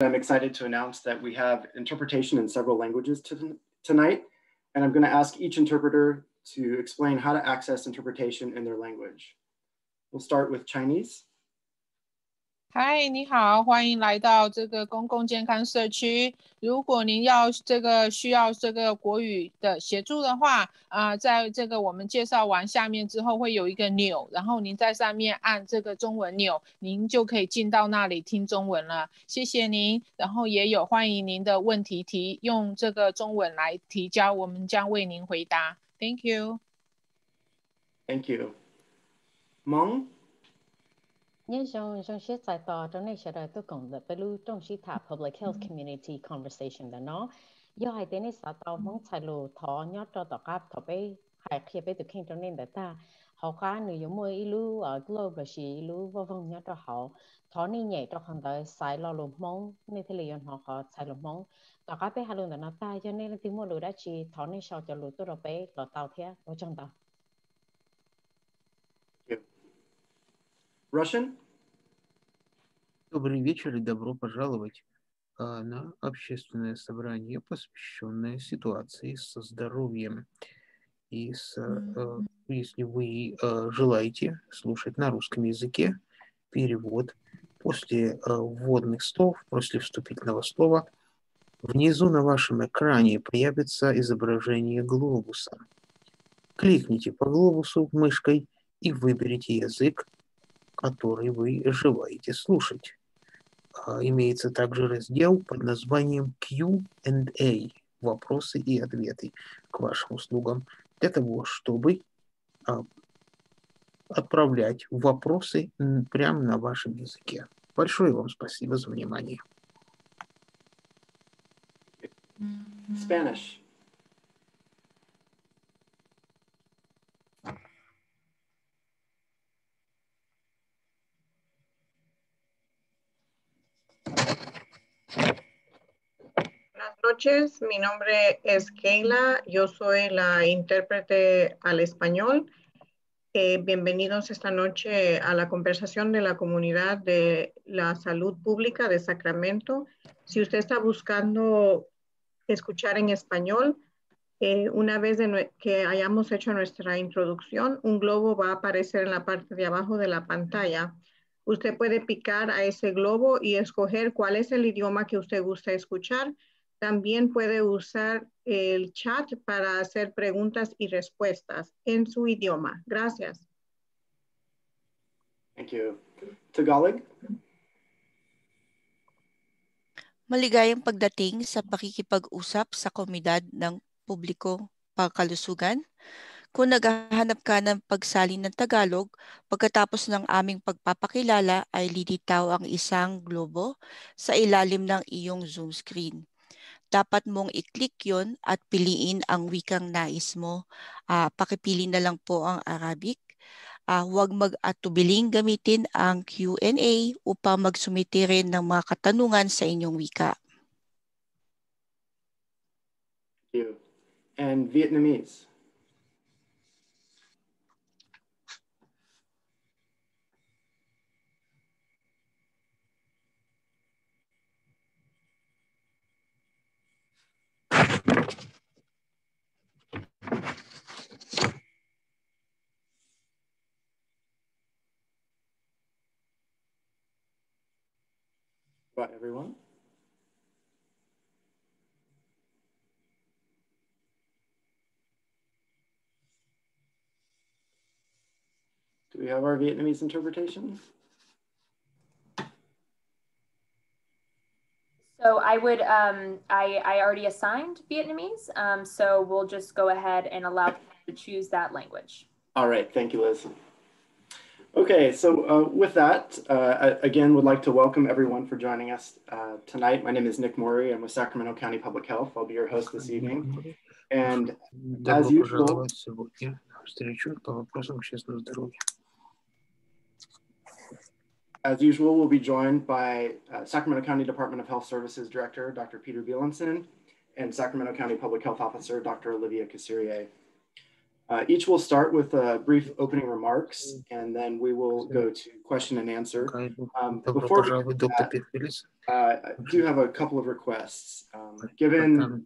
I'm excited to announce that we have interpretation in several languages to, tonight, and I'm going to ask each interpreter to explain how to access interpretation in their language. We'll start with Chinese. 嗨，你好，欢迎来到这个公共健康社区。如果您要这个需要这个国语的协助的话，啊，在这个我们介绍完下面之后，会有一个钮，然后您在上面按这个中文钮，您就可以进到那里听中文了。谢谢您。然后也有欢迎您的问题提用这个中文来提交，我们将为您回答。Thank you. Thank you. Mong. Nhân xong xong xét tại tòa trong này sẽ tôi cũng là belu trong sĩ thả public health community conversation đó nó. Do hai tên này sao tao muốn xài lù thọ nhớ cho tao cáp thọ bé hai khi bé được khen trong nên ta. Họ khá người giống môi ilu ở globe là sĩ ilu vô vân nhớ cho họ. Thọ này nhảy cho hàng đời xài lo lù mong nên thế liền họ họ xài lù mong tao cáp bé hai luôn là nó ta cho nên tiếng môi lù đã chỉ thọ này sau cho lù tôi rồi bé lo tao thế ở trong tao. Russian? Добрый вечер и добро пожаловать а, на общественное собрание, посвященное ситуации со здоровьем. И с, а, если вы а, желаете слушать на русском языке перевод после вводных слов, после вступительного слова, внизу на вашем экране появится изображение глобуса. Кликните по глобусу мышкой и выберите язык, который вы желаете слушать. А, имеется также раздел под названием Q&A – вопросы и ответы к вашим услугам для того, чтобы а, отправлять вопросы прямо на вашем языке. Большое вам спасибо за внимание. Spanish. Noches, mi nombre es Keila, yo soy la intérprete al español. Eh, bienvenidos esta noche a la conversación de la comunidad de la salud pública de Sacramento. Si usted está buscando escuchar en español, eh, una vez que hayamos hecho nuestra introducción, un globo va a aparecer en la parte de abajo de la pantalla. Usted puede picar a ese globo y escoger cuál es el idioma que usted gusta escuchar también puede usar el chat para hacer preguntas y respuestas en su idioma. Gracias. Thank you. Tagalog? Maligayang pagdating sa pakikipag-usap sa komunidad ng publiko pagkalusugan. Kung naghahanap ka ng pagsali ng Tagalog, pagkatapos ng aming pagpapakilala ay lilitaw ang isang globo sa ilalim ng iyong Zoom screen dapat mong i-click yon at piliin ang wikang nais mo. Uh, pakipili na lang po ang Arabic. Uh, huwag mag-atubiling gamitin ang Q&A upang magsumiti rin ng mga katanungan sa inyong wika. Thank you. And Vietnamese. Bye, everyone. Do we have our Vietnamese interpretation? So I would, um, I, I already assigned Vietnamese, um, so we'll just go ahead and allow to choose that language. All right, thank you, Liz. Okay, so uh, with that, uh, I, again, would like to welcome everyone for joining us uh, tonight. My name is Nick Maury. I'm with Sacramento County Public Health. I'll be your host this evening. And as usual, as usual, we'll be joined by uh, Sacramento County Department of Health Services Director, Dr. Peter Beilenson, and Sacramento County Public Health Officer, Dr. Olivia Kasirye. Uh, each will start with uh, brief opening remarks, and then we will go to question and answer. Um, before we do that, uh, I do have a couple of requests. Um, given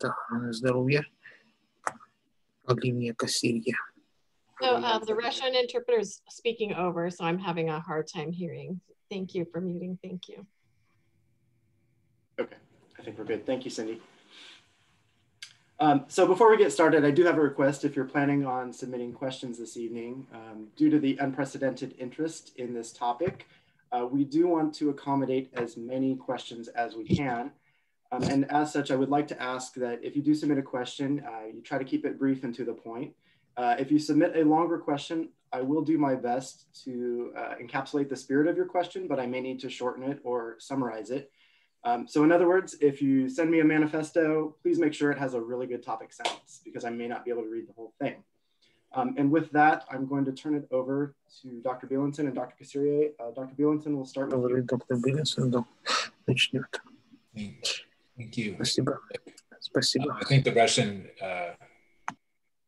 so um, the Russian interpreter is speaking over, so I'm having a hard time hearing. Thank you for muting. Thank you. Okay, I think we're good. Thank you, Cindy. Um, so before we get started, I do have a request if you're planning on submitting questions this evening. Um, due to the unprecedented interest in this topic, uh, we do want to accommodate as many questions as we can. Um, and as such, I would like to ask that if you do submit a question, uh, you try to keep it brief and to the point. Uh, if you submit a longer question, I will do my best to uh, encapsulate the spirit of your question, but I may need to shorten it or summarize it. Um, so in other words, if you send me a manifesto, please make sure it has a really good topic sentence because I may not be able to read the whole thing. Um, and with that, I'm going to turn it over to Dr. Beilenson and Dr. Kasirye. Uh, Dr. Beilenson, will start with you. Dr. Beilenson you. Thank you. Спасибо. Спасибо. I think the Russian uh,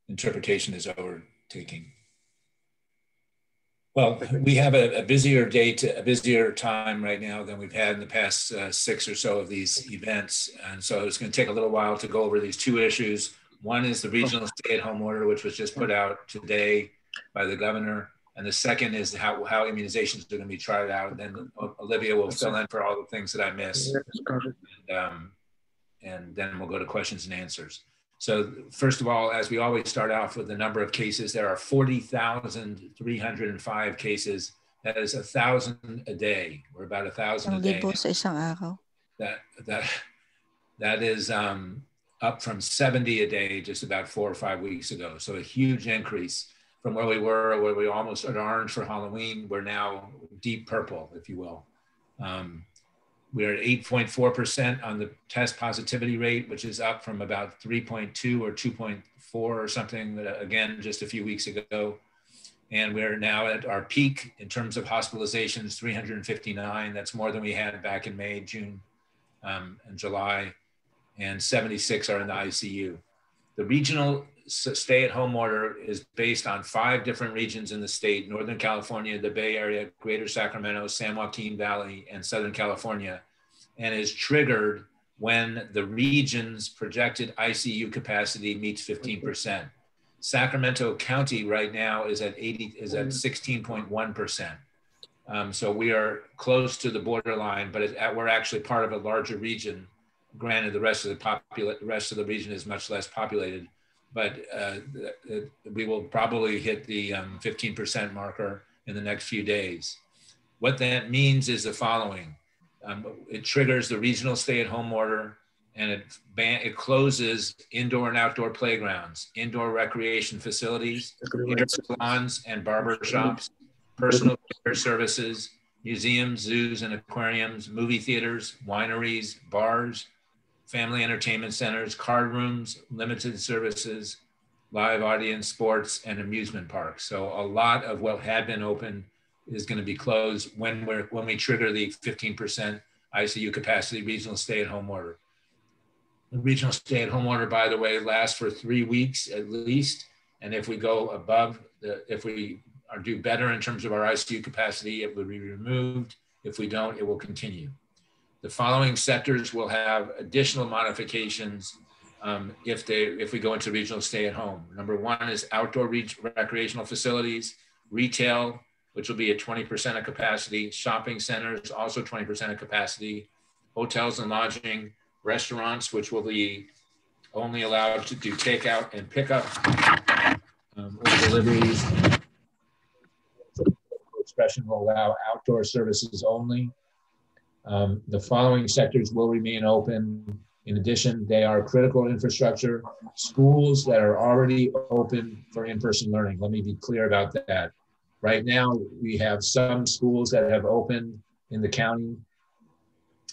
interpretation is overtaking well, we have a, a, busier date, a busier time right now than we've had in the past uh, six or so of these events. And so it's going to take a little while to go over these two issues. One is the regional stay at home order, which was just put out today by the governor. And the second is how, how immunizations are going to be tried out. And then Olivia will fill in for all the things that I missed. And, um, and then we'll go to questions and answers. So first of all, as we always start off with the number of cases, there are 40,305 cases. That is a thousand a day. We're about a thousand a day. That, that, that is um, up from 70 a day just about four or five weeks ago. So a huge increase from where we were, where we almost at orange for Halloween. We're now deep purple, if you will. Um, we're at 8.4% on the test positivity rate, which is up from about 3.2 or 2.4 or something, uh, again, just a few weeks ago. And we're now at our peak in terms of hospitalizations, 359. That's more than we had back in May, June, um, and July. And 76 are in the ICU. The regional stay at home order is based on five different regions in the state Northern California, the Bay Area, Greater Sacramento, San Joaquin Valley, and Southern California, and is triggered when the region's projected ICU capacity meets 15%. Sacramento County right now is at 80 is at 16.1%. Um, so we are close to the borderline, but it, we're actually part of a larger region. Granted, the rest of the popula- the rest of the region is much less populated but uh, we will probably hit the 15% um, marker in the next few days. What that means is the following. Um, it triggers the regional stay-at-home order and it, ban- it closes indoor and outdoor playgrounds, indoor recreation facilities, hair salons and barber shops, personal care services, museums, zoos and aquariums, movie theaters, wineries, bars, family entertainment centers, card rooms, limited services, live audience, sports, and amusement parks. So a lot of what had been open is going to be closed when we're when we trigger the 15% ICU capacity regional stay-at-home order. The regional stay-at-home order, by the way, lasts for three weeks at least. And if we go above the, if we are do better in terms of our ICU capacity, it will be removed. If we don't, it will continue. The following sectors will have additional modifications um, if they if we go into regional stay at home. Number one is outdoor re recreational facilities, retail, which will be at 20% of capacity, shopping centers, also 20% of capacity, hotels and lodging, restaurants, which will be only allowed to do takeout and pickup um, or deliveries. Expression will allow outdoor services only. Um, the following sectors will remain open. In addition, they are critical infrastructure, schools that are already open for in-person learning. Let me be clear about that. Right now, we have some schools that have opened in the county,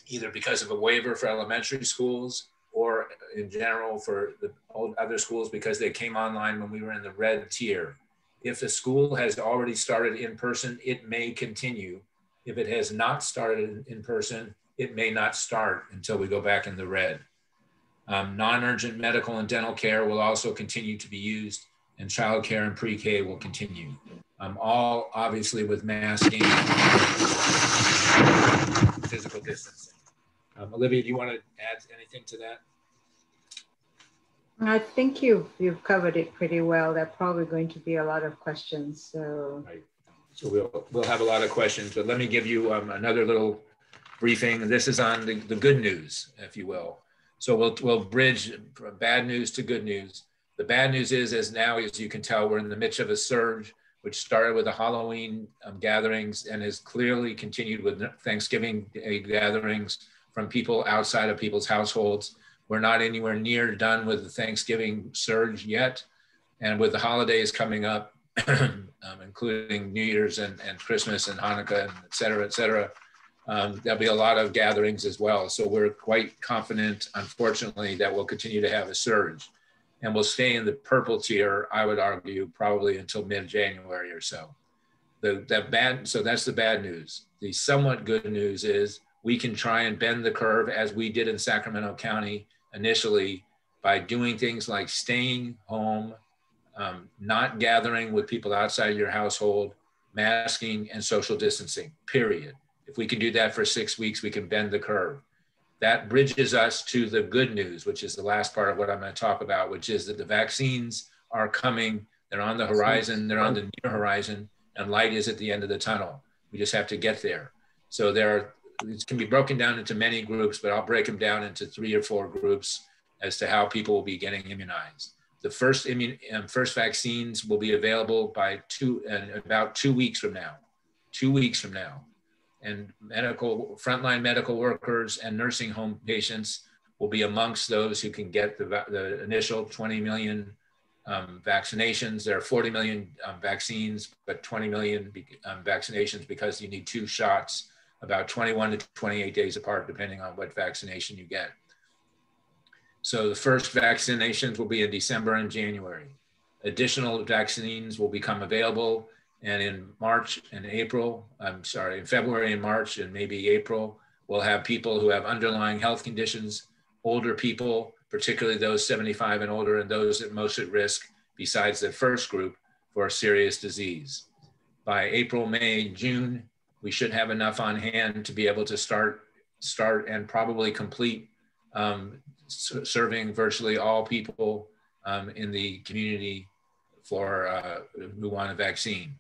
either because of a waiver for elementary schools or in general for the other schools because they came online when we were in the red tier. If a school has already started in person, it may continue if it has not started in person, it may not start until we go back in the red. Um, non-urgent medical and dental care will also continue to be used and childcare and pre-K will continue. Um, all obviously with masking, physical distancing. Um, Olivia, do you want to add anything to that? I think you've you've covered it pretty well. There are probably going to be a lot of questions. So, right. So we'll we'll have a lot of questions. But let me give you um, another little briefing. This is on the, the good news, if you will. So we'll we'll bridge from bad news to good news. The bad news is, as now as you can tell, we're in the midst of a surge, which started with the Halloween um, gatherings and has clearly continued with Thanksgiving gatherings from people outside of people's households we're not anywhere near done with the Thanksgiving surge yet. And with the holidays coming up, um, including New Year's and, and Christmas and Hanukkah, and et cetera, et cetera, um, there'll be a lot of gatherings as well. So we're quite confident, unfortunately, that we'll continue to have a surge. And we'll stay in the purple tier, I would argue, probably until mid-January or so. The, the bad, so that's the bad news. The somewhat good news is we can try and bend the curve as we did in Sacramento County initially by doing things like staying home, um, not gathering with people outside your household, masking, and social distancing, period. If we can do that for six weeks, we can bend the curve. That bridges us to the good news, which is the last part of what I'm going to talk about, which is that the vaccines are coming. They're on the horizon, they're on the near horizon, and light is at the end of the tunnel. We just have to get there. So there are it can be broken down into many groups, but I'll break them down into three or four groups as to how people will be getting immunized. The first um, first vaccines will be available by two and about two weeks from now, two weeks from now, and medical frontline medical workers and nursing home patients will be amongst those who can get the, the initial 20 million um, vaccinations. There are 40 million um, vaccines, but 20 million um, vaccinations because you need two shots about 21 to 28 days apart, depending on what vaccination you get. So the first vaccinations will be in December and January. Additional vaccines will become available and in March and April, I'm sorry, in February and March and maybe April, we'll have people who have underlying health conditions, older people, particularly those 75 and older and those at most at risk besides the first group for a serious disease. By April, May, June, we should have enough on hand to be able to start start and probably complete um, serving virtually all people um, in the community for uh, who want a vaccine.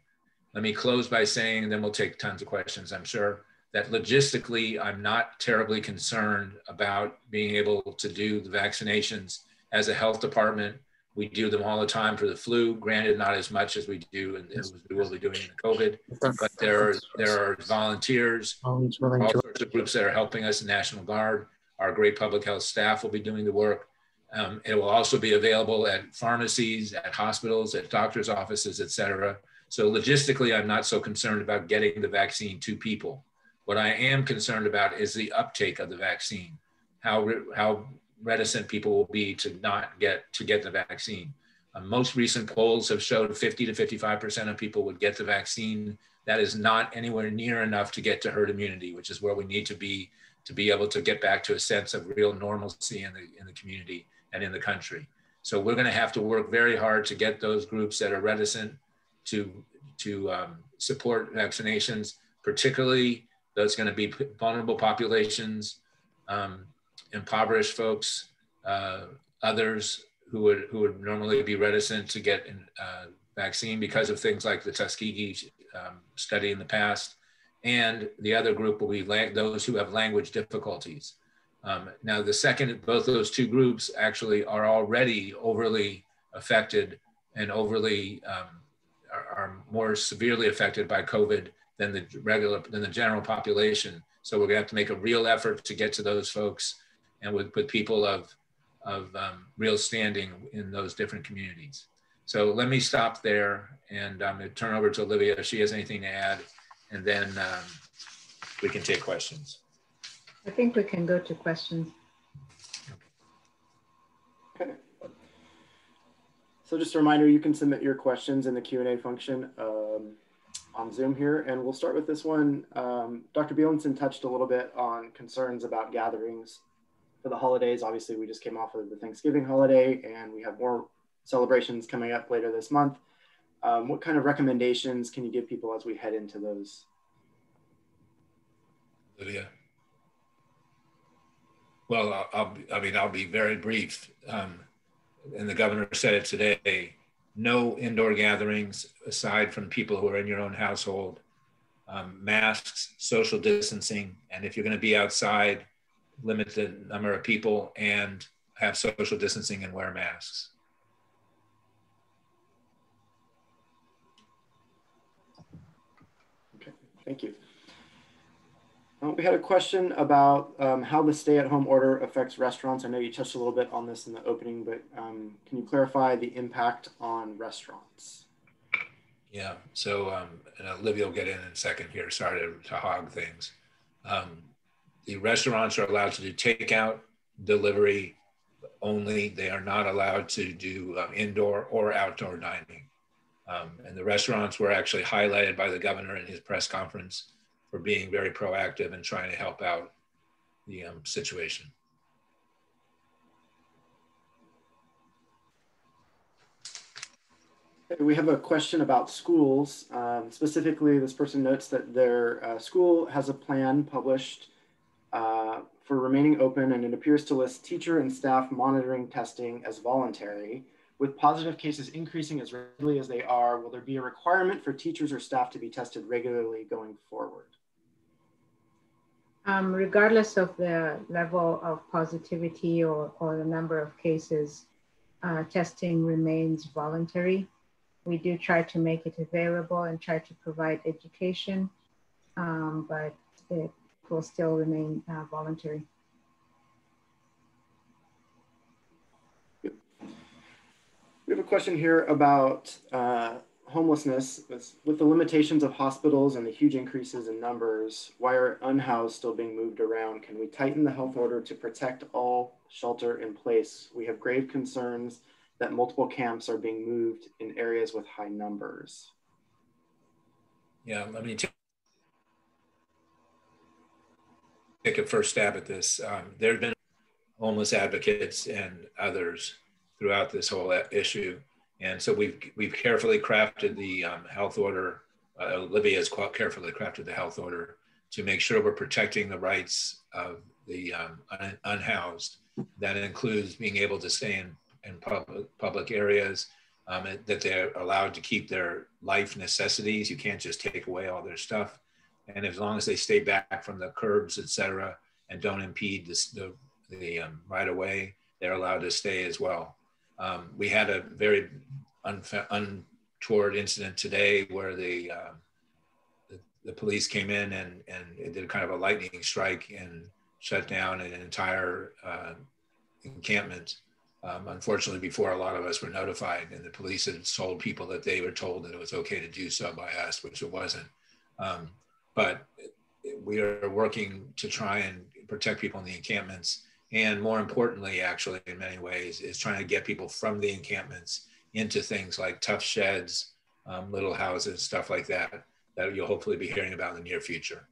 Let me close by saying, and then we'll take tons of questions, I'm sure, that logistically, I'm not terribly concerned about being able to do the vaccinations as a health department we do them all the time for the flu. Granted, not as much as we do and as we will be doing in COVID, but there are there are volunteers, all sorts of groups that are helping us. The National Guard, our great public health staff will be doing the work. Um, it will also be available at pharmacies, at hospitals, at doctors' offices, et cetera. So logistically, I'm not so concerned about getting the vaccine to people. What I am concerned about is the uptake of the vaccine. How, how reticent people will be to not get to get the vaccine. Uh, most recent polls have showed 50 to 55% of people would get the vaccine. That is not anywhere near enough to get to herd immunity, which is where we need to be to be able to get back to a sense of real normalcy in the, in the community and in the country. So we're going to have to work very hard to get those groups that are reticent to, to um, support vaccinations, particularly those going to be vulnerable populations, um, impoverished folks, uh, others who would who would normally be reticent to get a uh, vaccine because of things like the Tuskegee um, study in the past, and the other group will be those who have language difficulties. Um, now, the second, both those two groups actually are already overly affected and overly um, are, are, more severely affected by COVID than the regular than the general population. So we're going to have to make a real effort to get to those folks and with, with people of, of um, real standing in those different communities. So let me stop there and to turn over to Olivia if she has anything to add, and then um, we can take questions. I think we can go to questions. Okay. So just a reminder, you can submit your questions in the Q&A function um, on Zoom here. And we'll start with this one. Um, Dr. Beilenson touched a little bit on concerns about gatherings for the holidays. Obviously, we just came off of the Thanksgiving holiday and we have more celebrations coming up later this month. Um, what kind of recommendations can you give people as we head into those? Lydia. Well, I'll, I mean, I'll be very brief. Um, and the governor said it today, no indoor gatherings aside from people who are in your own household, um, masks, social distancing, and if you're going to be outside, limit the number of people and have social distancing and wear masks. Okay, thank you. Uh, we had a question about um, how the stay-at-home order affects restaurants. I know you touched a little bit on this in the opening, but um, can you clarify the impact on restaurants? Yeah, so um, Olivia will get in in a second here. Sorry to, to hog things. Um, the restaurants are allowed to do takeout, delivery only. They are not allowed to do uh, indoor or outdoor dining. Um, and the restaurants were actually highlighted by the governor in his press conference for being very proactive and trying to help out the um, situation. We have a question about schools. Um, specifically, this person notes that their uh, school has a plan published uh, for remaining open, and it appears to list teacher and staff monitoring testing as voluntary. With positive cases increasing as rapidly as they are, will there be a requirement for teachers or staff to be tested regularly going forward? Um, regardless of the level of positivity or, or the number of cases, uh, testing remains voluntary. We do try to make it available and try to provide education, um, but it will still remain uh, voluntary. We have a question here about uh, homelessness, with the limitations of hospitals and the huge increases in numbers, why are unhoused still being moved around? Can we tighten the health order to protect all shelter in place? We have grave concerns that multiple camps are being moved in areas with high numbers. Yeah, let me take a first stab at this. Um, there have been homeless advocates and others throughout this whole issue and so we've, we've carefully crafted the um, health order. Uh, Olivia has carefully crafted the health order to make sure we're protecting the rights of the um, un unhoused. That includes being able to stay in, in public, public areas, um, that they're allowed to keep their life necessities. You can't just take away all their stuff. And as long as they stay back from the curbs, et cetera, and don't impede this, the, the um, right of way, they're allowed to stay as well. Um, we had a very untoward incident today where the, uh, the, the police came in and and did kind of a lightning strike and shut down an entire uh, encampment. Um, unfortunately, before a lot of us were notified, and the police had told people that they were told that it was okay to do so by us, which it wasn't. Um, but we are working to try and protect people in the encampments and more importantly actually in many ways is trying to get people from the encampments into things like Tuff Sheds um, little houses stuff like that that you'll hopefully be hearing about in the near future.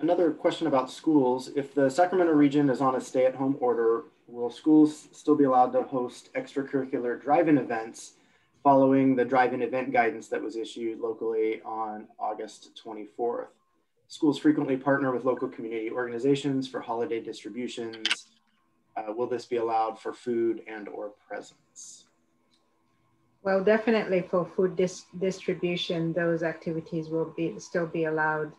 Another question about schools. If the sacramento region is on a stay-at-home order will schools still be allowed to host extracurricular drive-in events following the drive-in event guidance that was issued locally on august 24th Schools frequently partner with local community organizations for holiday distributions. Uh, will this be allowed for food and or presents? Well, definitely for food dis distribution, those activities will be still be allowed.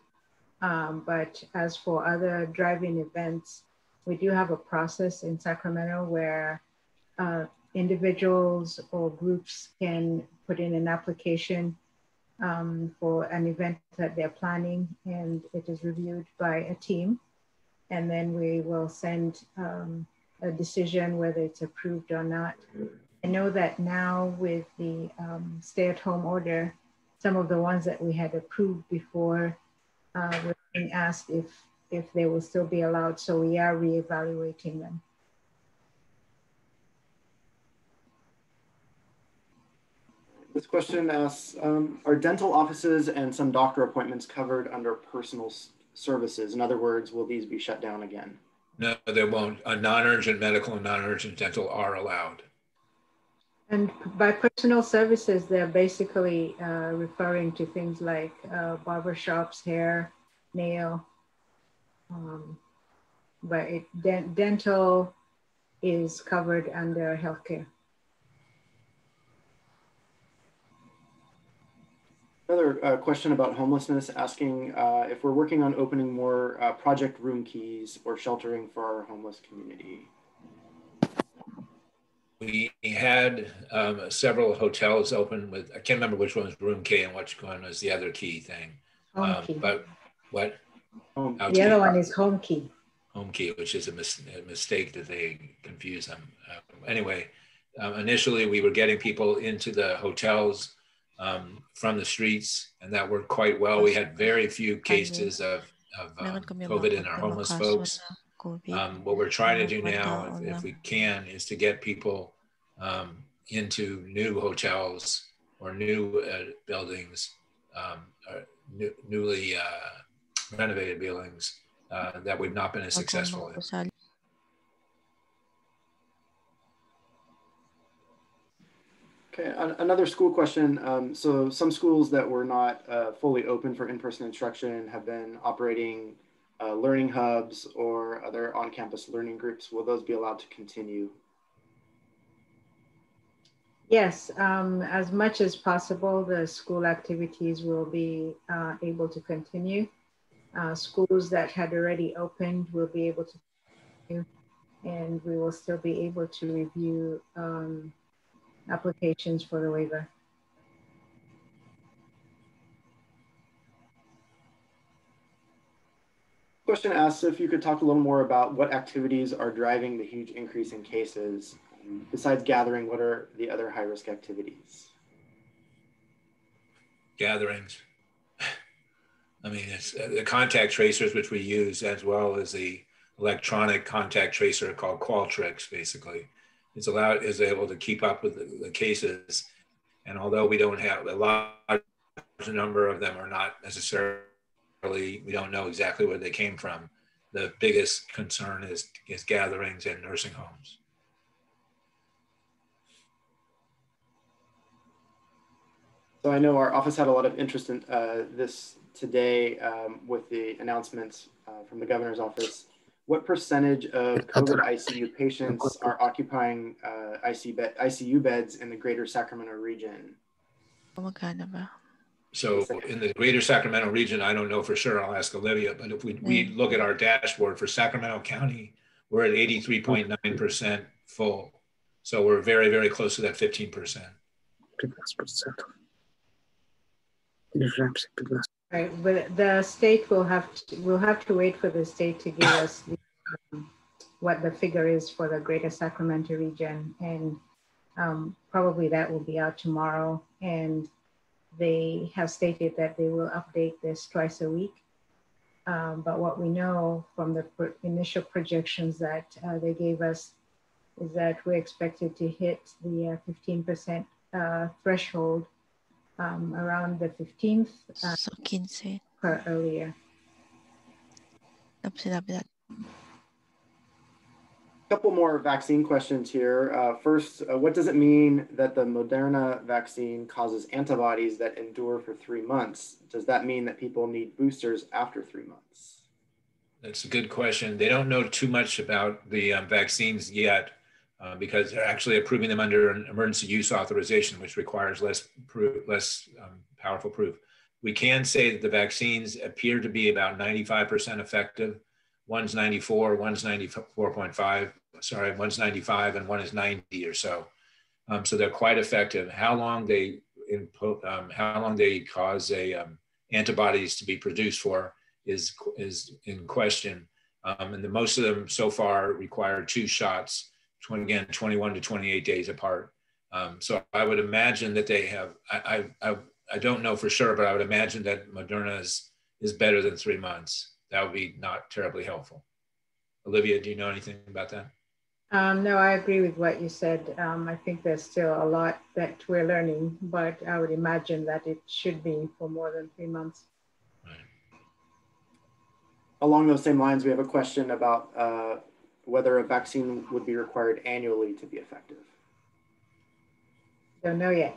Um, but as for other driving events, we do have a process in Sacramento where uh, individuals or groups can put in an application um, for an event that they're planning and it is reviewed by a team. And then we will send um, a decision whether it's approved or not. I know that now with the um, stay at home order, some of the ones that we had approved before uh, were being asked if, if they will still be allowed. So we are reevaluating them. This question asks, um, are dental offices and some doctor appointments covered under personal services? In other words, will these be shut down again? No, they won't. A non-urgent medical and non-urgent dental are allowed. And by personal services, they're basically uh, referring to things like uh, barbershops, hair, nail. Um, but it, de dental is covered under healthcare. Another uh, question about homelessness asking uh, if we're working on opening more uh, project room keys or sheltering for our homeless community. We had um, several hotels open with, I can't remember which one was room key and which one was the other key thing. Um, key. But what? Home. The other one is home key. Home key, which is a, mis a mistake that they confuse them. Uh, anyway, um, initially we were getting people into the hotels um, from the streets, and that worked quite well. We had very few cases of, of um, COVID in our homeless folks. Um, what we're trying to do now, if, if, we can, is to get people um, into new hotels or new uh, buildings, um, or new, newly uh, renovated buildings uh, that we've not been as successful in. Okay, another school question. Um, so some schools that were not uh, fully open for in-person instruction have been operating uh, learning hubs or other on-campus learning groups. Will those be allowed to continue? Yes, um, as much as possible, the school activities will be uh, able to continue. Uh, schools that had already opened will be able to continue, and we will still be able to review um, applications for the waiver. Question asks if you could talk a little more about what activities are driving the huge increase in cases. Besides gathering, what are the other high risk activities? Gatherings. I mean, it's uh, the contact tracers, which we use, as well as the electronic contact tracer called Qualtrics, basically is allowed is able to keep up with the, the cases. And although we don't have a large number of them are not necessarily, we don't know exactly where they came from. The biggest concern is, is gatherings and nursing homes. So I know our office had a lot of interest in uh, this today um, with the announcements uh, from the governor's office what percentage of COVID ICU patients are occupying uh, ICU, bed, ICU beds in the greater Sacramento region? So in the greater Sacramento region, I don't know for sure, I'll ask Olivia, but if we, we look at our dashboard for Sacramento County, we're at 83.9% full. So we're very, very close to that 15%. 15%. Right, but the state will have to, we'll have to wait for the state to give us the, um, what the figure is for the greater Sacramento region. And um, probably that will be out tomorrow. And they have stated that they will update this twice a week. Um, but what we know from the pro initial projections that uh, they gave us is that we're expected to hit the 15% uh, uh, threshold um, around the 15th uh, so 15 per earlier. A couple more vaccine questions here. Uh, first, uh, what does it mean that the Moderna vaccine causes antibodies that endure for three months? Does that mean that people need boosters after three months? That's a good question. They don't know too much about the um, vaccines yet uh, because they're actually approving them under an emergency use authorization, which requires less proof, less um, powerful proof. We can say that the vaccines appear to be about 95% effective. One's 94, one's 94.5, sorry, one's 95, and one is 90 or so. Um, so they're quite effective. How long they um, how long they cause a um, antibodies to be produced for is is in question. Um, and the most of them so far require two shots 20, again, 21 to 28 days apart. Um, so I would imagine that they have, I, I, I don't know for sure, but I would imagine that Moderna is, is better than three months. That would be not terribly helpful. Olivia, do you know anything about that? Um, no, I agree with what you said. Um, I think there's still a lot that we're learning, but I would imagine that it should be for more than three months. along those same lines, we have a question about uh, whether a vaccine would be required annually to be effective. Don't know yet.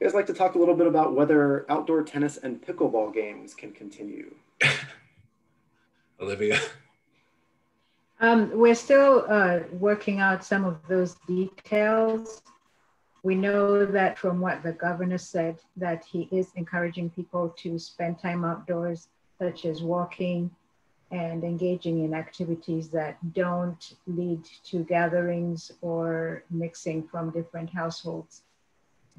You guys like to talk a little bit about whether outdoor tennis and pickleball games can continue? Olivia. Um, we're still uh, working out some of those details. We know that from what the governor said, that he is encouraging people to spend time outdoors, such as walking and engaging in activities that don't lead to gatherings or mixing from different households.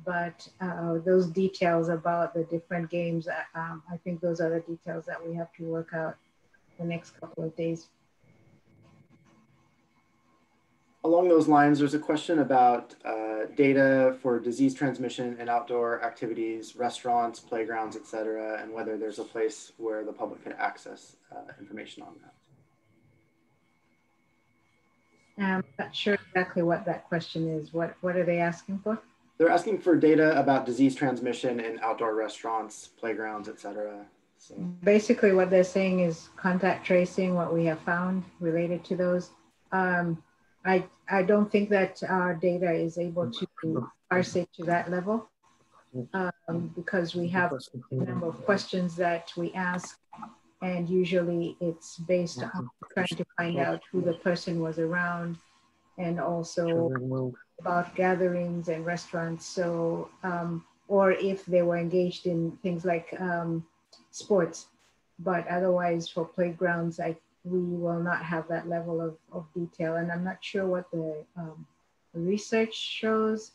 But uh, those details about the different games, uh, um, I think those are the details that we have to work out the next couple of days along those lines, there's a question about uh, data for disease transmission and outdoor activities, restaurants, playgrounds, et cetera, and whether there's a place where the public can access uh, information on that. I'm not sure exactly what that question is. What, what are they asking for? They're asking for data about disease transmission in outdoor restaurants, playgrounds, et cetera. So. Basically what they're saying is contact tracing, what we have found related to those. Um, I, I don't think that our data is able to parse it to that level um, because we have a number of questions that we ask and usually it's based on trying to find out who the person was around and also about gatherings and restaurants. So, um, or if they were engaged in things like um, sports, but otherwise for playgrounds, I we will not have that level of, of detail. And I'm not sure what the um, research shows.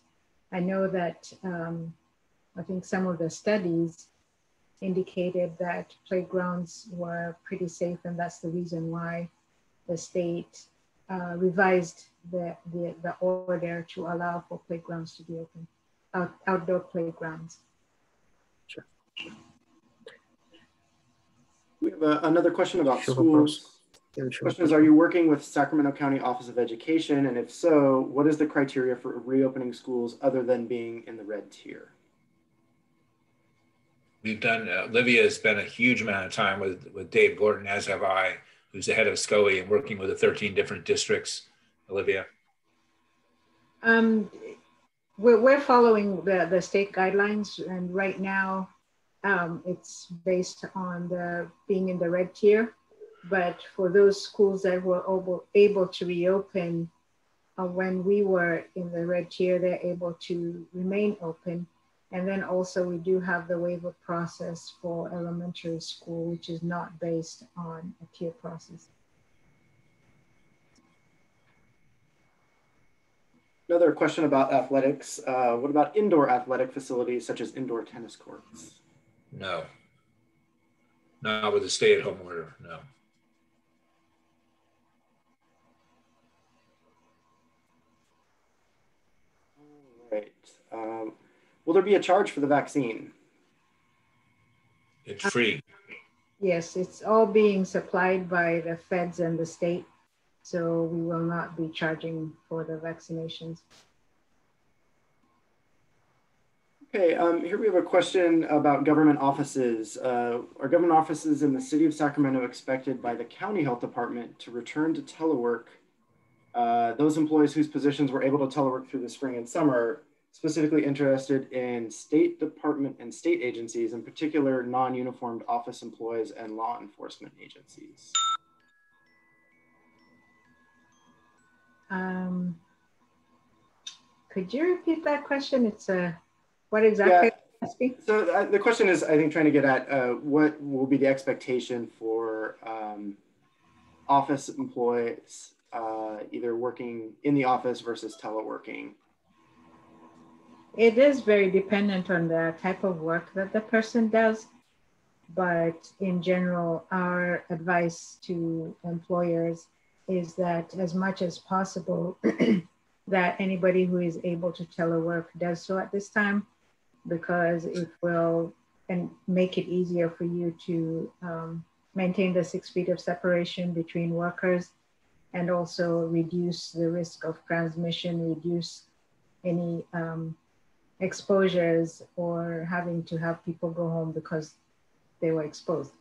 I know that um, I think some of the studies indicated that playgrounds were pretty safe, and that's the reason why the state uh, revised the, the, the, order to allow for playgrounds to be open, out, outdoor playgrounds. Sure. We have a, another question about schools. The question is, are you working with Sacramento County Office of Education? And if so, what is the criteria for reopening schools other than being in the red tier? We've done, uh, Olivia has spent a huge amount of time with, with Dave Gordon, as have I, who's the head of SCOE and working with the 13 different districts. Olivia. Um, we're, we're following the, the state guidelines and right now um, it's based on the being in the red tier but for those schools that were able, able to reopen uh, when we were in the red tier, they're able to remain open. And then also we do have the waiver process for elementary school, which is not based on a tier process. Another question about athletics. Uh, what about indoor athletic facilities such as indoor tennis courts? No. Not with a stay-at-home order, no. Um, will there be a charge for the vaccine? It's free. Yes, it's all being supplied by the feds and the state. So we will not be charging for the vaccinations. Okay, um, here we have a question about government offices. Uh, are government offices in the city of Sacramento expected by the county health department to return to telework? Uh, those employees whose positions were able to telework through the spring and summer specifically interested in State Department and state agencies, in particular non-uniformed office employees and law enforcement agencies. Um, could you repeat that question? It's a, uh, what exactly? Yeah. So uh, the question is, I think, trying to get at uh, what will be the expectation for um, office employees, uh, either working in the office versus teleworking it is very dependent on the type of work that the person does. But in general, our advice to employers is that as much as possible, that anybody who is able to telework does so at this time, because it will and make it easier for you to um, maintain the six feet of separation between workers and also reduce the risk of transmission, reduce any um, exposures or having to have people go home because they were exposed.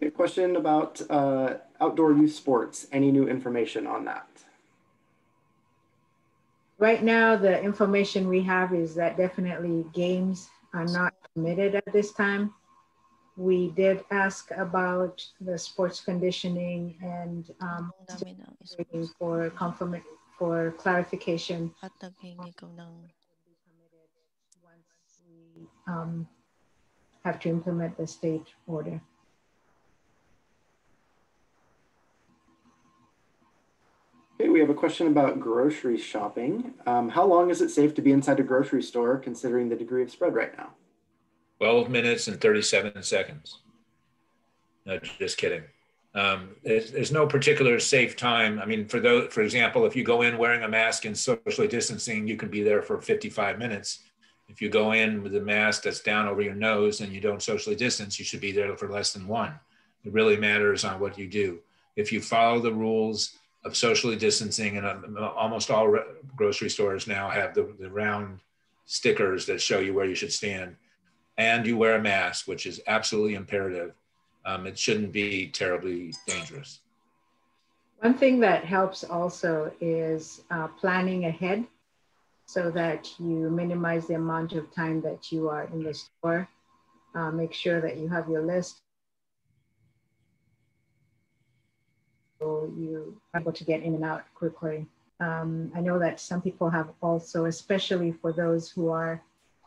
A question about uh, outdoor youth sports. Any new information on that? Right now, the information we have is that definitely games are not permitted at this time. We did ask about the sports conditioning and um, for confirm for clarification. Um, have to implement the state order. Okay, we have a question about grocery shopping. Um, how long is it safe to be inside a grocery store considering the degree of spread right now? 12 minutes and 37 seconds. No, just kidding. Um, there's, there's, no particular safe time. I mean, for those, for example, if you go in wearing a mask and socially distancing, you can be there for 55 minutes. If you go in with a mask that's down over your nose and you don't socially distance, you should be there for less than one. It really matters on what you do. If you follow the rules of socially distancing, and um, almost all grocery stores now have the, the round stickers that show you where you should stand, and you wear a mask, which is absolutely imperative, um, it shouldn't be terribly dangerous. One thing that helps also is uh, planning ahead so that you minimize the amount of time that you are in the store. Uh, make sure that you have your list so you are able to get in and out quickly. Um, I know that some people have also, especially for those who are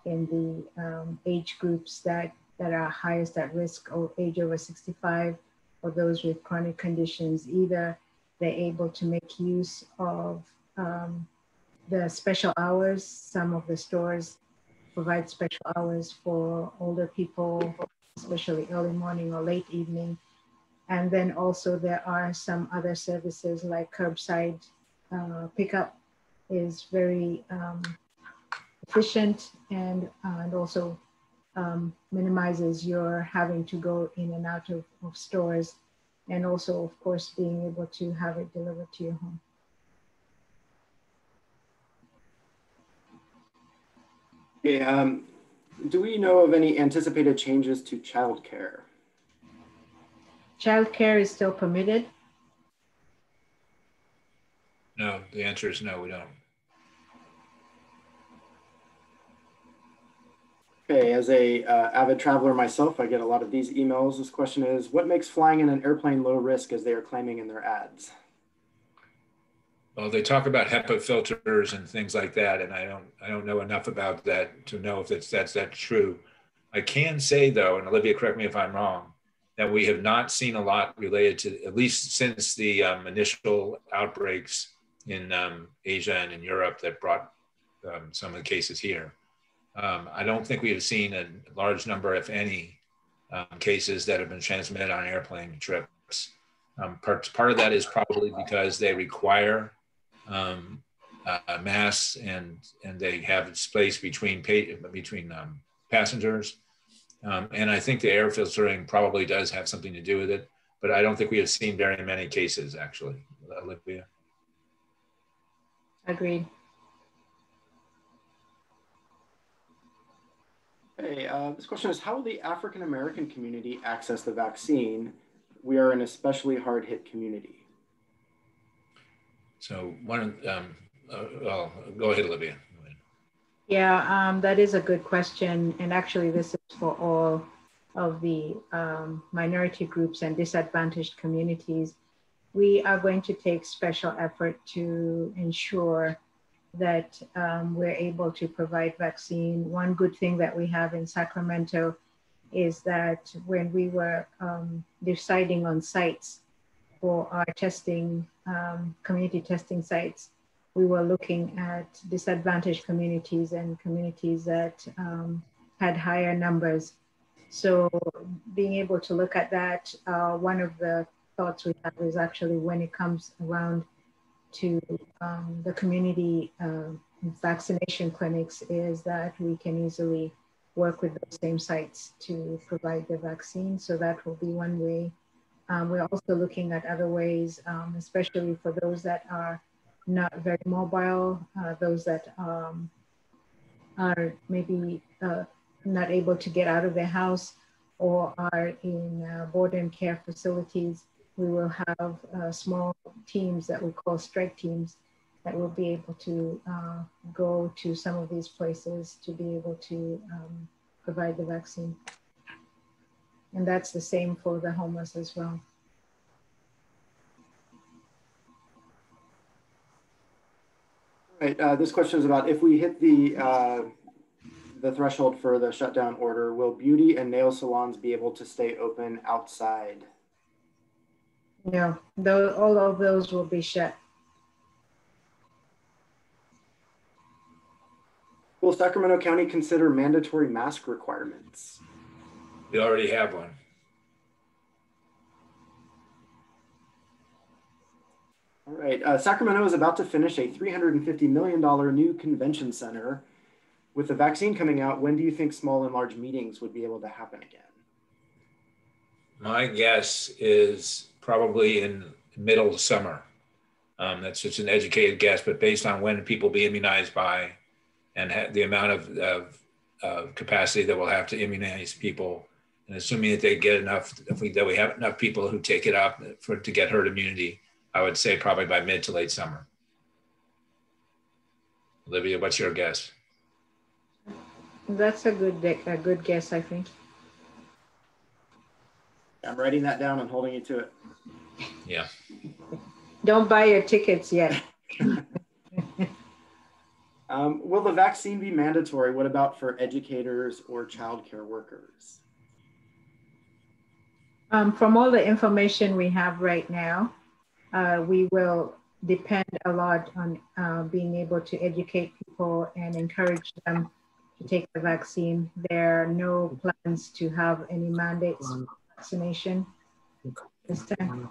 in the um, age groups that, that are highest at risk, or age over 65, or those with chronic conditions, either they're able to make use of um, the special hours. Some of the stores provide special hours for older people, especially early morning or late evening and then also there are some other services like curbside uh, pickup is very um, efficient and, uh, and also um, minimizes your having to go in and out of, of stores and also of course being able to have it delivered to your home. Okay, um, do we know of any anticipated changes to childcare? Childcare is still permitted? No, the answer is no, we don't. Okay, as a uh, avid traveler myself, I get a lot of these emails. This question is, what makes flying in an airplane low risk as they are claiming in their ads? Well, they talk about HEPA filters and things like that, and I don't, I don't know enough about that to know if it's that's that true. I can say though, and Olivia, correct me if I'm wrong, that we have not seen a lot related to, at least since the um, initial outbreaks in um, Asia and in Europe that brought um, some of the cases here. Um, I don't think we have seen a large number, if any, um, cases that have been transmitted on airplane trips. Um, part, part of that is probably because they require uh, masks and and they have space between between passengers um, and I think the air filtering probably does have something to do with it, but I don't think we have seen very many cases actually, Olivia. Agreed. Hey, uh, this question is, how will the African American community access the vaccine? We are an especially hard hit community. So one, um, uh, well, go ahead, Olivia. Yeah, um, that is a good question. And actually, this is for all of the um, minority groups and disadvantaged communities. We are going to take special effort to ensure that um, we're able to provide vaccine. One good thing that we have in Sacramento is that when we were um, deciding on sites for our testing, um, community testing sites, we were looking at disadvantaged communities and communities that um, had higher numbers. So being able to look at that, uh, one of the thoughts we have is actually when it comes around to um, the community uh, vaccination clinics is that we can easily work with those same sites to provide the vaccine. So that will be one way Um, we're also looking at other ways, um, especially for those that are not very mobile, uh, those that um, are maybe uh, not able to get out of their house or are in uh, board and care facilities. We will have uh, small teams that we call strike teams that will be able to uh, go to some of these places to be able to um, provide the vaccine. And that's the same for the homeless as well. Right. Uh, this question is about if we hit the uh, the threshold for the shutdown order, will beauty and nail salons be able to stay open outside? No, those, all of those will be shut. Will Sacramento County consider mandatory mask requirements? We already have one. All right. Uh, Sacramento is about to finish a $350 million new convention center. With the vaccine coming out, when do you think small and large meetings would be able to happen again? My guess is probably in middle summer. Um, that's just an educated guess, but based on when people be immunized by and the amount of, of, of capacity that we'll have to immunize people, and assuming that they get enough, if we, that we have enough people who take it up for to get herd immunity, I would say probably by mid to late summer. Olivia, what's your guess? That's a good a good guess, I think. I'm writing that down and holding you to it. Yeah. Don't buy your tickets yet. um, will the vaccine be mandatory? What about for educators or childcare workers? Um, from all the information we have right now, uh, we will depend a lot on uh, being able to educate people and encourage them to take the vaccine. There are no plans to have any mandates for vaccination this time.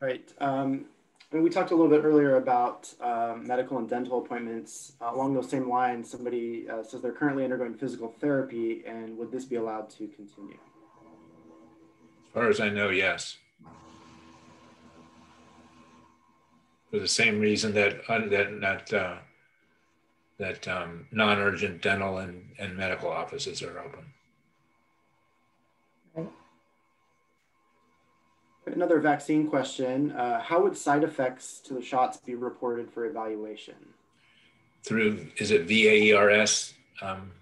Right. Um, and we talked a little bit earlier about um, medical and dental appointments. Uh, along those same lines, somebody uh, says they're currently undergoing physical therapy, and would this be allowed to continue? As far as I know, yes. For the same reason that uh, that that uh, that um, non-urgent dental and, and medical offices are open. Another vaccine question. Uh, how would side effects to the shots be reported for evaluation? Through, is it VAERS, um,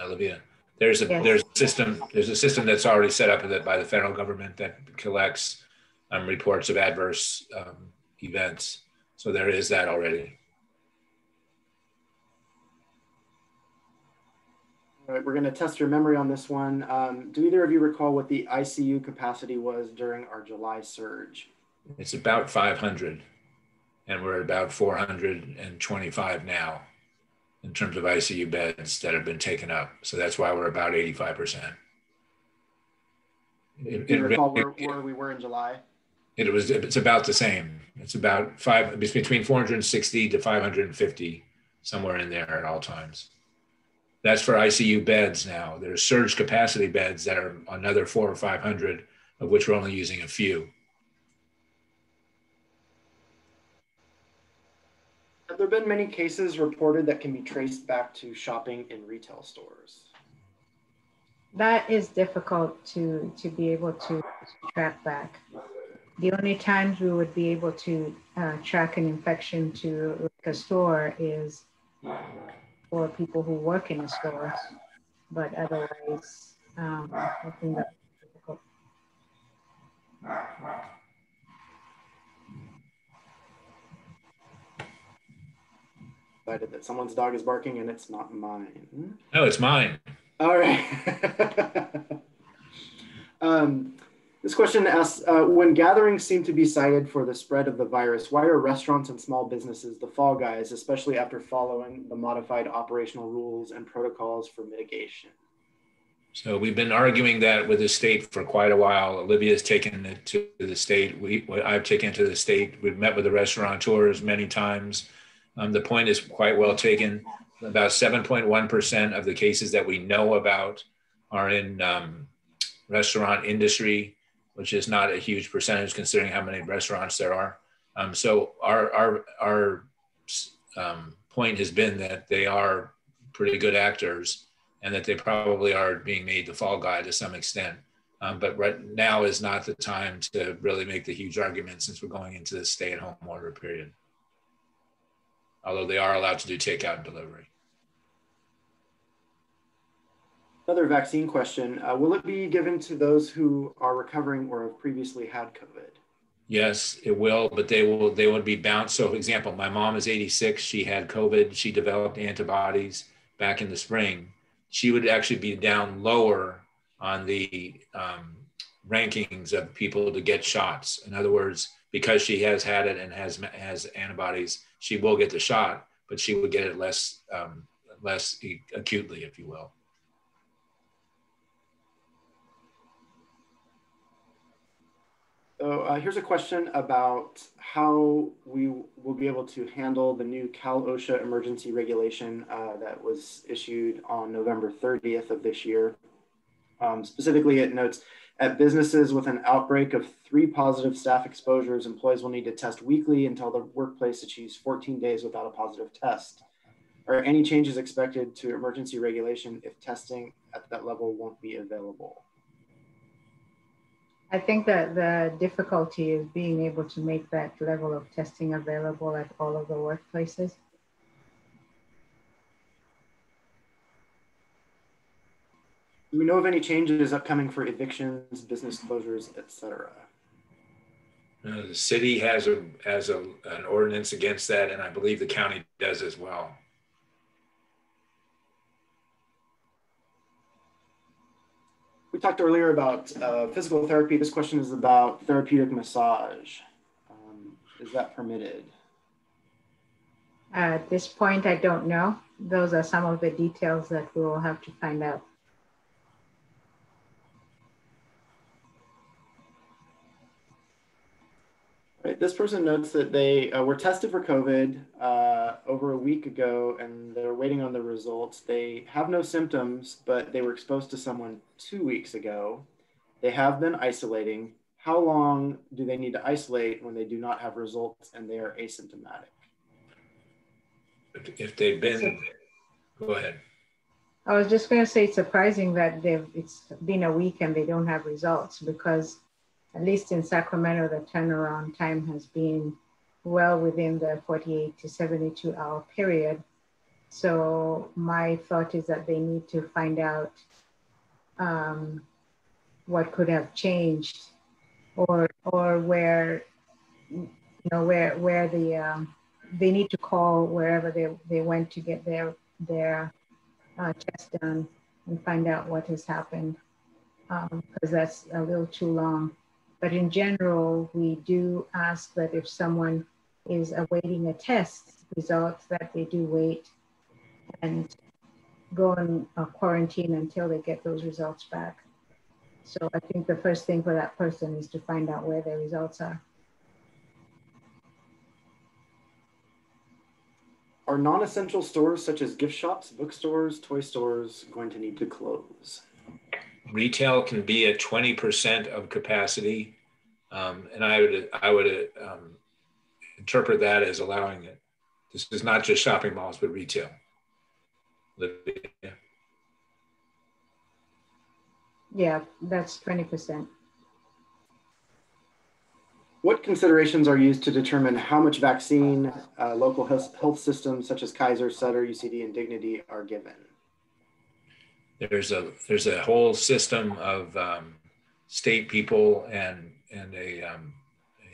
Olivia? There's a, yes. there's a system, there's a system that's already set up by the federal government that collects um, reports of adverse um, events. So there is that already. All right, we're going to test your memory on this one. Um, do either of you recall what the ICU capacity was during our July surge? It's about 500, and we're at about 425 now in terms of ICU beds that have been taken up. So that's why we're about 85%. It, do you recall where, where we were in July? It was. It's about the same. It's about five. It's between 460 to 550, somewhere in there at all times. That's for ICU beds now. There's surge capacity beds that are another four or 500, of which we're only using a few. Have there been many cases reported that can be traced back to shopping in retail stores? That is difficult to, to be able to track back. The only times we would be able to uh, track an infection to a store is for people who work in the stores, but otherwise, um, I think that's difficult. Decided that someone's dog is barking and it's not mine. No, it's mine. All right. um, this question asks, uh, when gatherings seem to be cited for the spread of the virus, why are restaurants and small businesses the fall guys, especially after following the modified operational rules and protocols for mitigation? So we've been arguing that with the state for quite a while. Olivia's taken it to the state. We, I've taken it to the state. We've met with the restaurateurs many times. Um, the point is quite well taken. about 7.1% of the cases that we know about are in um, restaurant industry, which is not a huge percentage considering how many restaurants there are. Um, so our our our um, point has been that they are pretty good actors, and that they probably are being made the fall guy to some extent. Um, but right now is not the time to really make the huge argument since we're going into the stay-at-home order period. Although they are allowed to do takeout and delivery. Another vaccine question. Uh, will it be given to those who are recovering or have previously had COVID? Yes, it will, but they will they will be bound. So, for example, my mom is 86. She had COVID. She developed antibodies back in the spring. She would actually be down lower on the um, rankings of people to get shots. In other words, because she has had it and has has antibodies, she will get the shot, but she would get it less um, less acutely, if you will. So uh, here's a question about how we will be able to handle the new Cal OSHA emergency regulation uh, that was issued on November 30th of this year. Um, specifically, it notes at businesses with an outbreak of three positive staff exposures, employees will need to test weekly until the workplace achieves 14 days without a positive test. Are any changes expected to emergency regulation if testing at that level won't be available? I think that the difficulty is being able to make that level of testing available at all of the workplaces. Do we know of any changes upcoming for evictions, business closures, etc.? Uh, the city has a has a, an ordinance against that, and I believe the county does as well. We talked earlier about uh, physical therapy. This question is about therapeutic massage. Um, is that permitted? At this point, I don't know. Those are some of the details that we will have to find out. Right. This person notes that they uh, were tested for COVID uh, over a week ago and they're waiting on the results. They have no symptoms, but they were exposed to someone two weeks ago. They have been isolating. How long do they need to isolate when they do not have results and they are asymptomatic? If they've been, go ahead. I was just going to say it's surprising that they've it's been a week and they don't have results because at least in Sacramento, the turnaround time has been well within the 48 to 72 hour period. So my thought is that they need to find out um, what could have changed or or where you know where where the um, they need to call wherever they, they went to get their their uh, test done and find out what has happened because um, that's a little too long. But in general, we do ask that if someone is awaiting a test results, that they do wait and go on quarantine until they get those results back. So I think the first thing for that person is to find out where their results are. Are non-essential stores such as gift shops, bookstores, toy stores going to need to close? Retail can be at 20% of capacity. Um, and I would, I would um, interpret that as allowing it. This is not just shopping malls, but retail. Yeah, that's 20%. What considerations are used to determine how much vaccine uh, local health, health systems such as Kaiser, Sutter, UCD, and Dignity are given? There's a there's a whole system of um, state people and and a, um,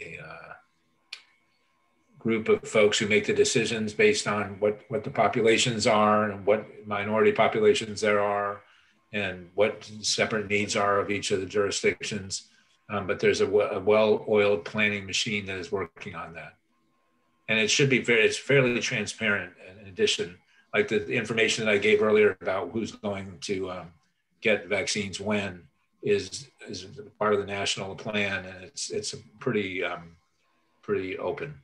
a uh, group of folks who make the decisions based on what what the populations are and what minority populations there are and what separate needs are of each of the jurisdictions. Um, but there's a, a well-oiled planning machine that is working on that, and it should be very it's fairly transparent. In addition, like the information that I gave earlier about who's going to um, get vaccines when is is part of the national plan, and it's it's pretty um, pretty open.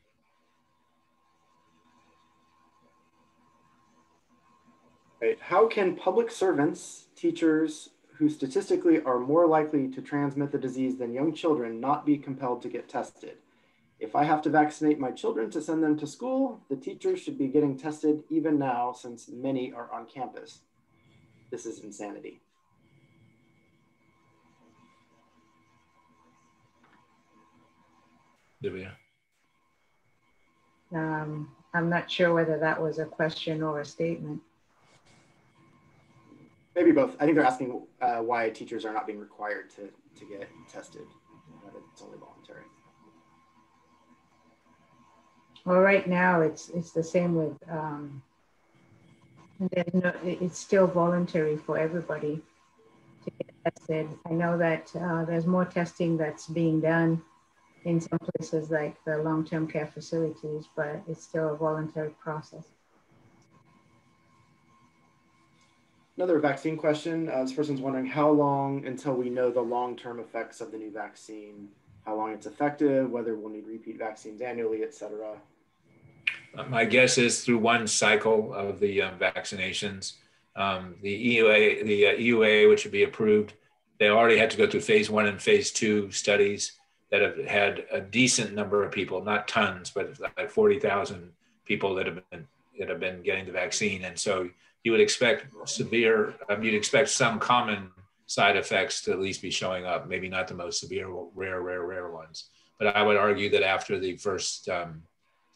How can public servants, teachers who statistically are more likely to transmit the disease than young children not be compelled to get tested? If I have to vaccinate my children to send them to school, the teachers should be getting tested even now since many are on campus. This is insanity. Divya. Um, I'm not sure whether that was a question or a statement. Maybe both. I think they're asking uh, why teachers are not being required to, to get tested. It's only voluntary. Well, right now it's it's the same with um, no, it's still voluntary for everybody to get tested. I know that uh, there's more testing that's being done in some places like the long-term care facilities, but it's still a voluntary process. Another vaccine question. Uh, this person's wondering how long until we know the long-term effects of the new vaccine, how long it's effective, whether we'll need repeat vaccines annually, et cetera. My guess is through one cycle of the um, vaccinations. Um, the EUA, the uh, EUA, which would be approved, they already had to go through phase one and phase two studies that have had a decent number of people, not tons, but like 40,000 people that have been that have been getting the vaccine. And so you would expect severe, um, you'd expect some common side effects to at least be showing up, maybe not the most severe, rare, rare, rare ones. But I would argue that after the first um,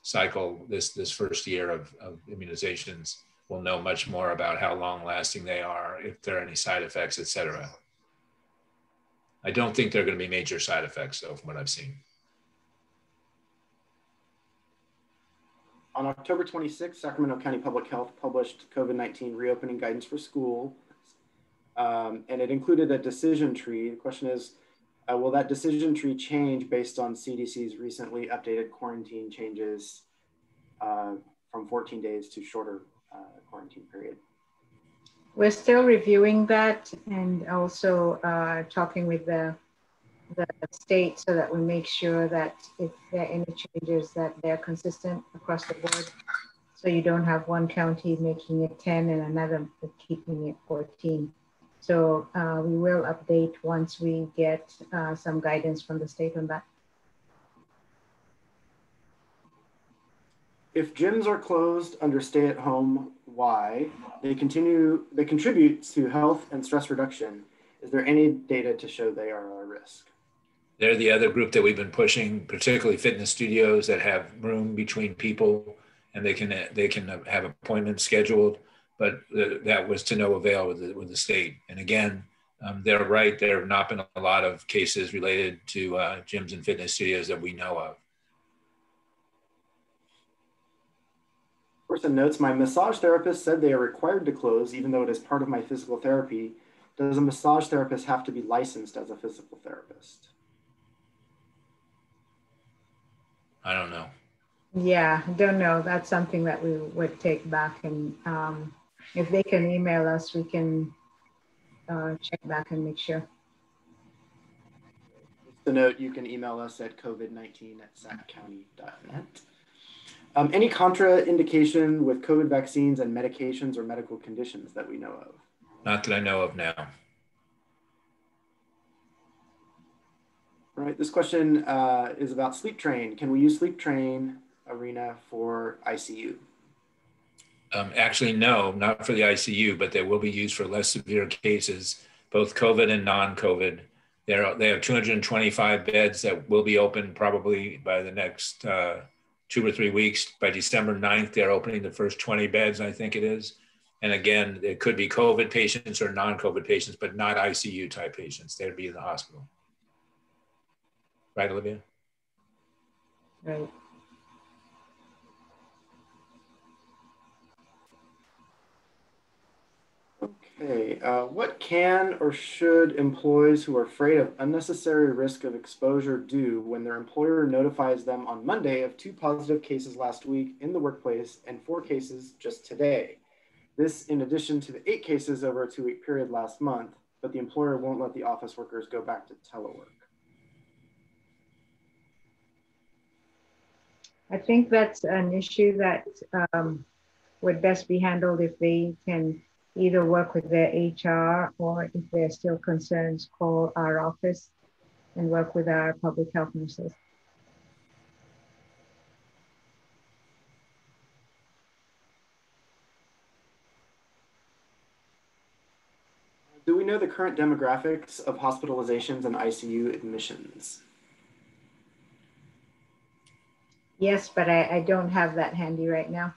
cycle, this, this first year of, of immunizations, we'll know much more about how long lasting they are, if there are any side effects, etc. I don't think there are going to be major side effects, though, from what I've seen. On October 26th, Sacramento County Public Health published COVID 19 reopening guidance for school, um, and it included a decision tree. The question is uh, Will that decision tree change based on CDC's recently updated quarantine changes uh, from 14 days to shorter uh, quarantine period? we're still reviewing that and also uh, talking with the the state so that we make sure that if there are any changes that they're consistent across the board. So you don't have one county making it 10 and another keeping it 14. So uh, we will update once we get uh, some guidance from the state on that. If gyms are closed under stay at home why they continue they contribute to health and stress reduction. Is there any data to show they are a risk? They're the other group that we've been pushing, particularly fitness studios that have room between people and they can they can have appointments scheduled. But that was to no avail with the, with the state. And again, um, they're right. There have not been a lot of cases related to uh, gyms and fitness studios that we know of. Person notes, my massage therapist said they are required to close even though it is part of my physical therapy. Does a massage therapist have to be licensed as a physical therapist? I don't know. Yeah, don't know. That's something that we would take back. And um, if they can email us, we can uh, check back and make sure. The note, you can email us at covid19 at saccounty.net. Um, any contraindication with COVID vaccines and medications or medical conditions that we know of? Not that I know of now. All right, this question uh, is about sleep train. Can we use sleep train arena for ICU? Um, actually, no, not for the ICU, but they will be used for less severe cases, both COVID and non-COVID. They have 225 beds that will be open probably by the next uh, two or three weeks. By December 9th, they're opening the first 20 beds, I think it is. And again, it could be COVID patients or non COVID patients, but not ICU type patients. They'd be in the hospital. Right, Olivia? Right. Okay, uh, what can or should employees who are afraid of unnecessary risk of exposure do when their employer notifies them on Monday of two positive cases last week in the workplace and four cases just today? This in addition to the eight cases over a two week period last month, but the employer won't let the office workers go back to telework. I think that's an issue that um, would best be handled if they can either work with their HR or if there are still concerns, call our office and work with our public health nurses. Do we know the current demographics of hospitalizations and ICU admissions? Yes, but I, I don't have that handy right now.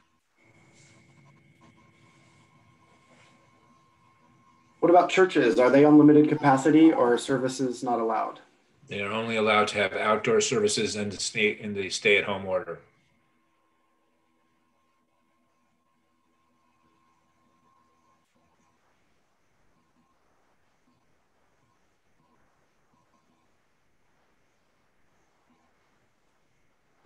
What about churches? Are they on limited capacity or services not allowed? They are only allowed to have outdoor services and stay in the stay-at-home order.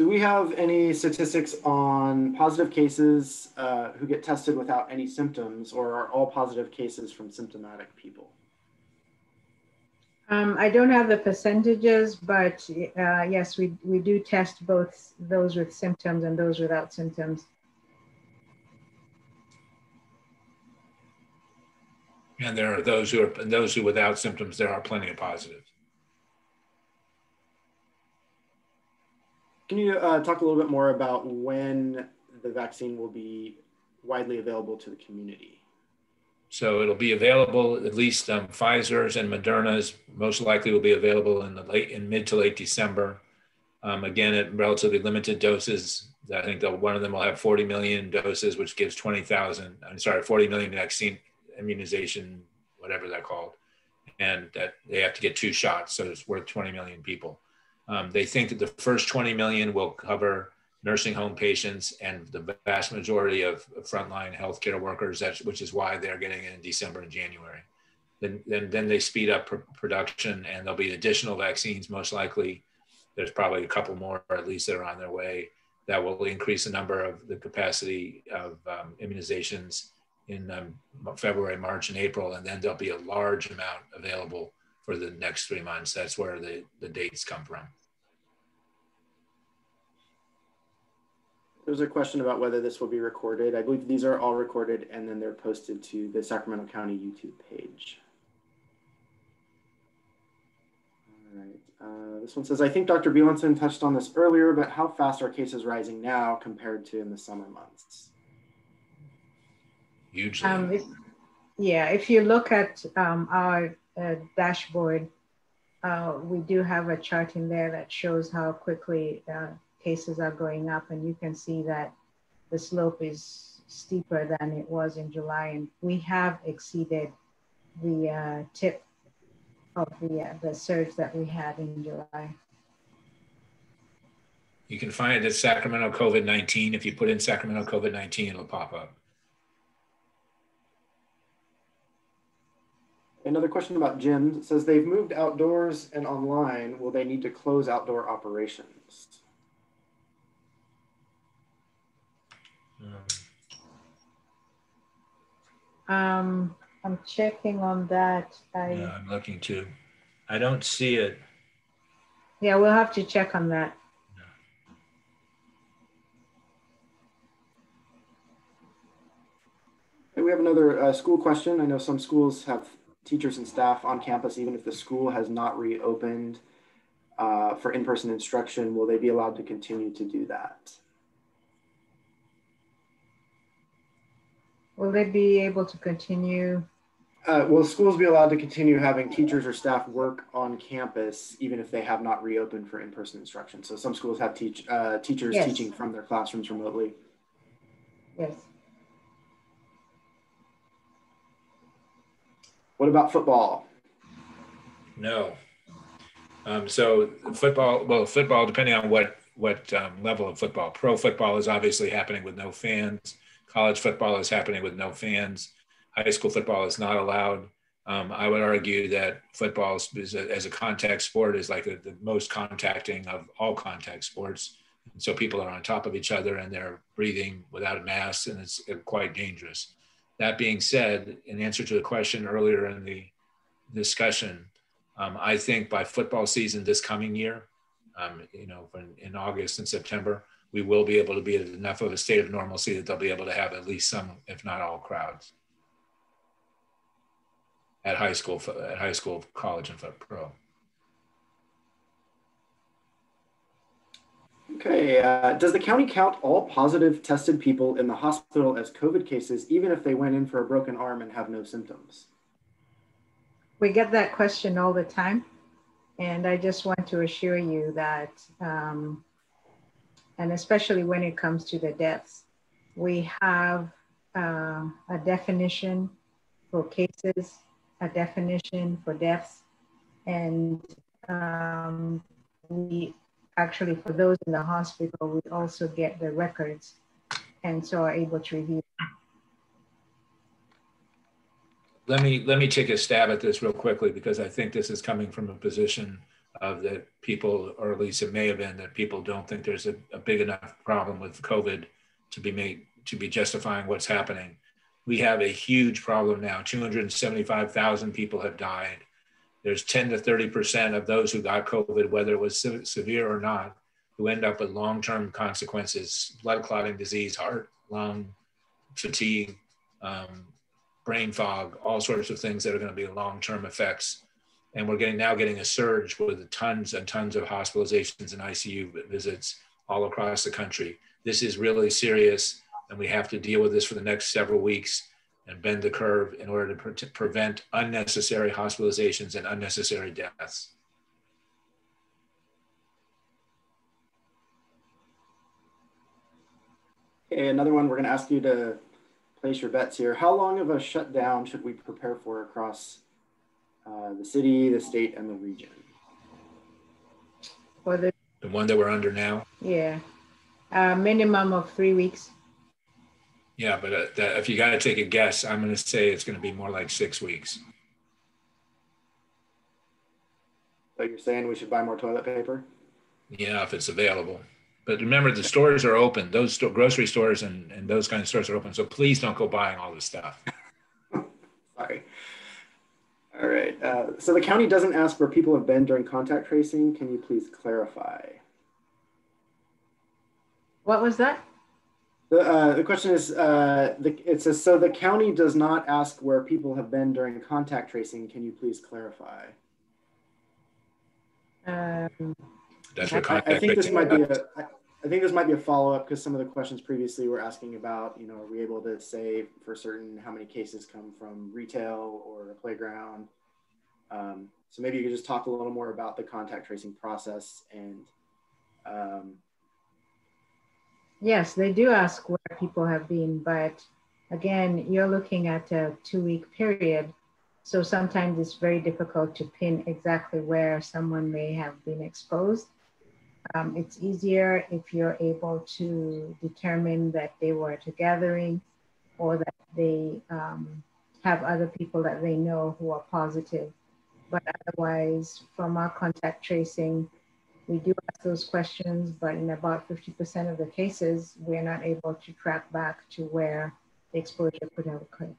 Do we have any statistics on positive cases uh, who get tested without any symptoms, or are all positive cases from symptomatic people? Um, I don't have the percentages, but uh, yes, we, we do test both those with symptoms and those without symptoms. And there are those who are those who without symptoms. There are plenty of positives. Can you uh, talk a little bit more about when the vaccine will be widely available to the community? So it'll be available, at least um, Pfizer's and Moderna's most likely will be available in the late, in mid to late December. Um, again, at relatively limited doses. I think one of them will have 40 million doses, which gives 20,000, I'm sorry, 40 million vaccine immunization, whatever they're called. And that they have to get two shots. So it's worth 20 million people. Um, they think that the first 20 million will cover nursing home patients and the vast majority of frontline healthcare workers, that's, which is why they're getting it in December and January. Then, then, then they speed up pr production and there'll be additional vaccines, most likely. There's probably a couple more, at least, that are on their way that will increase the number of the capacity of um, immunizations in um, February, March, and April. And then there'll be a large amount available for the next three months. That's where the, the dates come from. There's a question about whether this will be recorded. I believe these are all recorded and then they're posted to the Sacramento County YouTube page. All right. Uh, this one says, I think Dr. Beilenson touched on this earlier, but how fast are cases rising now compared to in the summer months? Hugely. Um, if, yeah, if you look at um, our uh, dashboard, uh, we do have a chart in there that shows how quickly uh, cases are going up and you can see that the slope is steeper than it was in July and we have exceeded the uh, tip of the, uh, the surge that we had in July. You can find it at Sacramento COVID-19. If you put in Sacramento COVID-19, it'll pop up. Another question about gyms. It says they've moved outdoors and online. Will they need to close outdoor operations? Um, I'm checking on that. I, yeah, I'm looking too. I don't see it. Yeah, we'll have to check on that. we have another uh, school question. I know some schools have teachers and staff on campus, even if the school has not reopened uh, for in-person instruction. Will they be allowed to continue to do that? Will they be able to continue? Uh, will schools be allowed to continue having teachers or staff work on campus even if they have not reopened for in-person instruction? So some schools have teach uh, teachers yes. teaching from their classrooms remotely. Yes. What about football? No. Um, so football, well, football, depending on what what um, level of football. Pro football is obviously happening with no fans. College football is happening with no fans. High school football is not allowed. Um, I would argue that football is a, as a contact sport is like a, the most contacting of all contact sports. And so people are on top of each other and they're breathing without a mask, and it's quite dangerous. That being said, in answer to the question earlier in the discussion, um, I think by football season this coming year, um, you know, in, in August and September, we will be able to be at enough of a state of normalcy that they'll be able to have at least some, if not all, crowds. at high school, at high school, college, and pro. Okay, uh, does the county count all positive tested people in the hospital as COVID cases, even if they went in for a broken arm and have no symptoms? We get that question all the time. And I just want to assure you that, um, and especially when it comes to the deaths, we have uh, a definition for cases, a definition for deaths, and um, we actually, for those in the hospital, we also get the records and so are able to review. Let me let me take a stab at this real quickly because I think this is coming from a position of that people, or at least it may have been that people don't think there's a, a big enough problem with COVID to be made to be justifying what's happening. We have a huge problem now. 275,000 people have died there's 10 to 30% of those who got COVID, whether it was severe or not, who end up with long term consequences blood clotting disease, heart, lung, fatigue, um, brain fog, all sorts of things that are going to be long term effects. And we're getting now getting a surge with tons and tons of hospitalizations and ICU visits all across the country. This is really serious, and we have to deal with this for the next several weeks and bend the curve in order to pre- prevent unnecessary hospitalizations and unnecessary deaths. Okay, another one, we're going to ask you to place your bets here. How long of a shutdown should we prepare for across uh, the city, the state, and the region? For the, the one that we're under now? Yeah, a minimum of three weeks. Yeah, but uh, that, if you got to take a guess, I'm going to say it's going to be more like six weeks. So you're saying we should buy more toilet paper? Yeah, if it's available. But remember, the stores are open. Those sto- grocery stores and, and those kind of stores are open. So please don't go buying all this stuff. Sorry. All right. Uh, so the county doesn't ask where people have been during contact tracing. Can you please clarify? What was that? The, uh, the question is, uh, the, it says, so the county does not ask where people have been during contact tracing. Can you please clarify? Um, That's what I, contact I think this tracing might be is. a, I, I think this might be a follow-up because some of the questions previously were asking about, you know, are we able to say for certain how many cases come from retail or a playground? Um, so maybe you could just talk a little more about the contact tracing process and um, Yes, they do ask where people have been, but again, you're looking at a two week period. So sometimes it's very difficult to pin exactly where someone may have been exposed. Um, it's easier if you're able to determine that they were at a gathering or that they um, have other people that they know who are positive. But otherwise, from our contact tracing, we do ask those questions, but in about 50% of the cases, we're not able to track back to where the exposure could have occurred.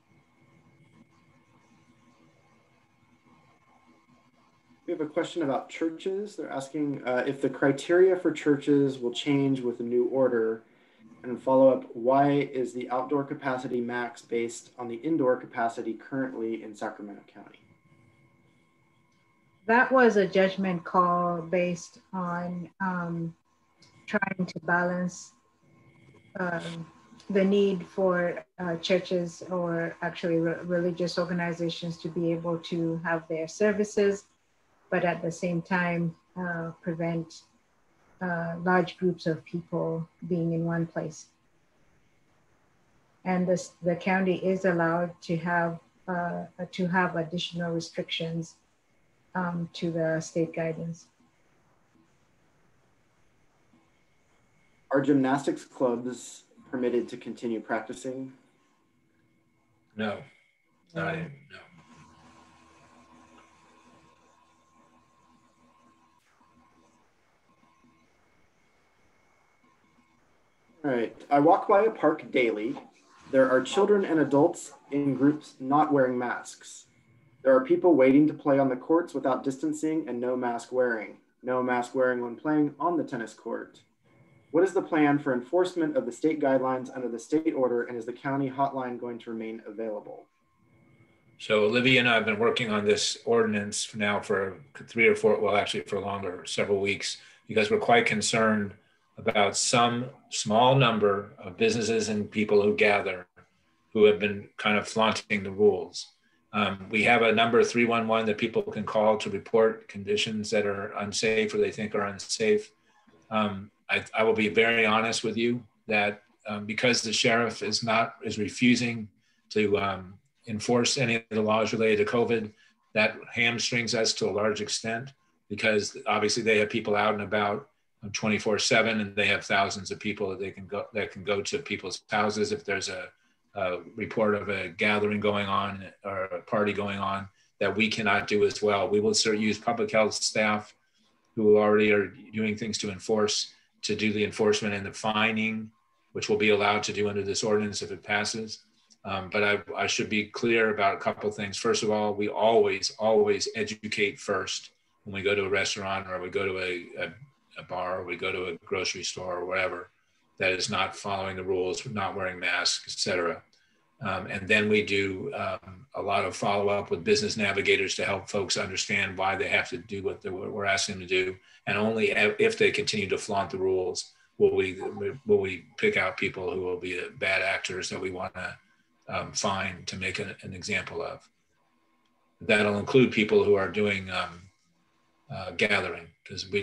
We have a question about churches. They're asking uh, if the criteria for churches will change with the new order. And follow up, why is the outdoor capacity max based on the indoor capacity currently in Sacramento County? that was a judgment call based on um, trying to balance um, the need for uh, churches or actually re religious organizations to be able to have their services, but at the same time uh, prevent uh, large groups of people being in one place. And this, the county is allowed to have uh, to have additional restrictions um, to the state guidance. Are gymnastics clubs permitted to continue practicing? No, not no. All right, I walk by a park daily. There are children and adults in groups not wearing masks. There are people waiting to play on the courts without distancing and no mask wearing. No mask wearing when playing on the tennis court. What is the plan for enforcement of the state guidelines under the state order and is the county hotline going to remain available? So Olivia and I have been working on this ordinance now for three or four, well, actually for longer, several weeks, because we're quite concerned about some small number of businesses and people who gather who have been kind of flaunting the rules. Um, we have a number 311 that people can call to report conditions that are unsafe or they think are unsafe. Um, I, I, will be very honest with you that um, because the sheriff is not is refusing to um, enforce any of the laws related to COVID, that hamstrings us to a large extent because obviously they have people out and about 24 7 and they have thousands of people that they can go that can go to people's houses if there's a, a report of a gathering going on or a party going on that we cannot do as well. We will use public health staff who already are doing things to enforce to do the enforcement and the fining which will be allowed to do under this ordinance if it passes. Um, but I, I should be clear about a couple things. First of all we always always educate first when we go to a restaurant or we go to a, a a bar, we go to a grocery store or whatever that is not following the rules, not wearing masks, etc. Um, and then we do um, a lot of follow up with business navigators to help folks understand why they have to do what we're asking them to do. And only if they continue to flaunt the rules will we will we pick out people who will be bad actors that we want to um, find to make an, an, example of. That'll include people who are doing um, uh, gathering because we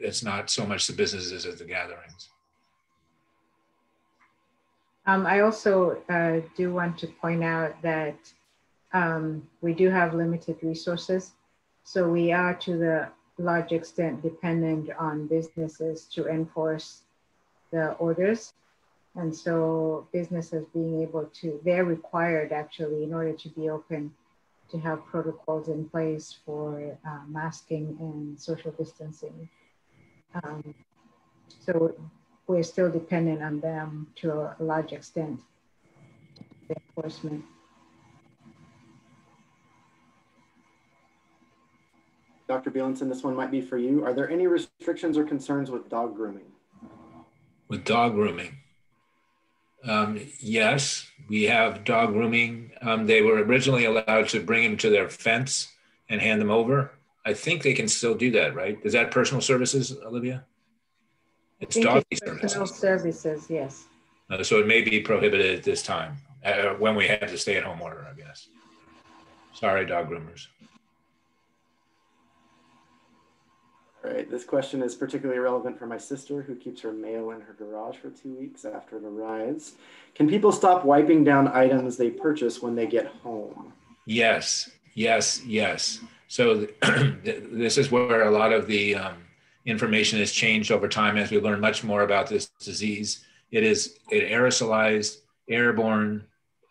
it's not so much the businesses as the gatherings. Um, I also uh, do want to point out that um, we do have limited resources. So we are to the large extent dependent on businesses to enforce the orders. And so businesses being able to, they're required actually in order to be open to have protocols in place for uh, masking and social distancing. Um, so we're still dependent on them to a large extent, the enforcement. Dr. Beilenson, this one might be for you. Are there any restrictions or concerns with dog grooming? With dog grooming? Um, yes, we have dog grooming. Um, they were originally allowed to bring them to their fence and hand them over. I think they can still do that, right? Is that personal services, Olivia? It's dog services. services, yes. Uh, so it may be prohibited at this time uh, when we have the stay-at-home order, I guess. Sorry, dog groomers. All right, this question is particularly relevant for my sister who keeps her mail in her garage for two weeks after it arrives. Can people stop wiping down items they purchase when they get home? Yes, yes, yes. So this is where a lot of the um, information has changed over time as we learn much more about this disease. It is an aerosolized, airborne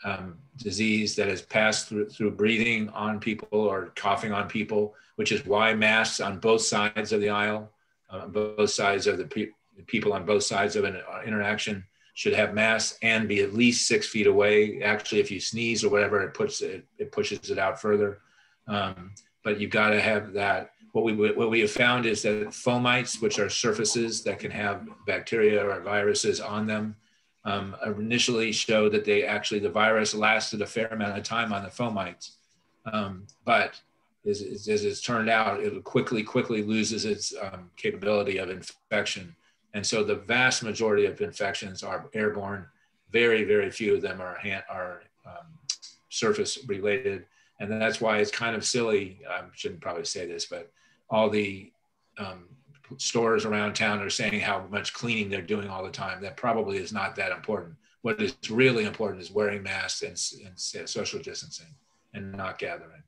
um, disease that has passed through, through breathing on people or coughing on people which is why masks on both sides of the aisle, uh, both sides of the, pe- people on both sides of an uh, interaction should have masks and be at least six feet away. Actually, if you sneeze or whatever, it puts it, it pushes it out further. Um, but you've got to have that. What we what we have found is that fomites, which are surfaces that can have bacteria or viruses on them, um, initially showed that they actually the virus lasted a fair amount of time on the fomites, um, but as, as it's turned out, it quickly, quickly loses its um, capability of infection. And so the vast majority of infections are airborne. Very, very few of them are, hand, are um, surface related. And that's why it's kind of silly. I shouldn't probably say this, but all the um, stores around town are saying how much cleaning they're doing all the time. That probably is not that important. What is really important is wearing masks and, and social distancing and not gathering.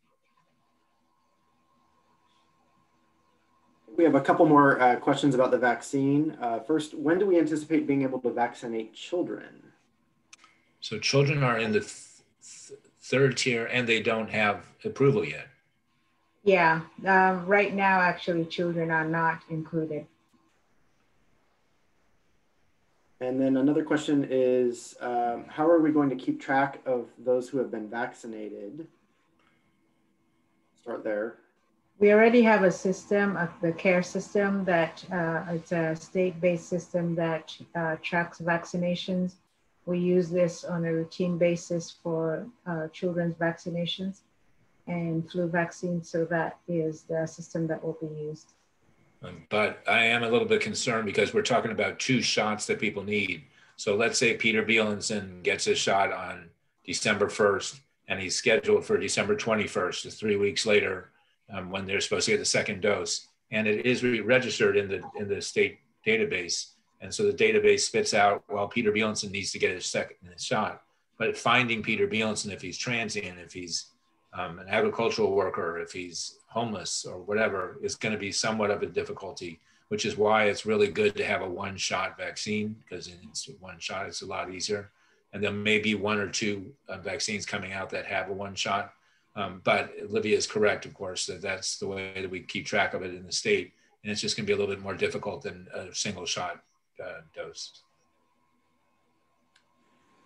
We have a couple more uh, questions about the vaccine. Uh, first, when do we anticipate being able to vaccinate children? So children are in the th th third tier and they don't have approval yet. Yeah, uh, right now, actually, children are not included. And then another question is, um, how are we going to keep track of those who have been vaccinated? Start there we already have a system of the CAIR system that uh, it's a state-based system that uh, tracks vaccinations. We use this on a routine basis for uh, children's vaccinations. And flu vaccine. So that is the system that will be used. But I am a little bit concerned because we're talking about two shots that people need. So let's say Peter Beilenson gets his shot on December 1st and he's scheduled for December 21st, three weeks later um, when they're supposed to get the second dose. And it is registered in the, in the state database. And so the database spits out, well, Peter Beilenson needs to get his second shot. But finding Peter Beilenson, if he's transient, if he's um, an agricultural worker, if he's homeless or whatever, is going to be somewhat of a difficulty, which is why it's really good to have a one shot vaccine because it's one shot, it's a lot easier. And there may be one or two uh, vaccines coming out that have a one shot. Um, but Olivia is correct, of course, that that's the way that we keep track of it in the state. And it's just going to be a little bit more difficult than a single shot uh, dose.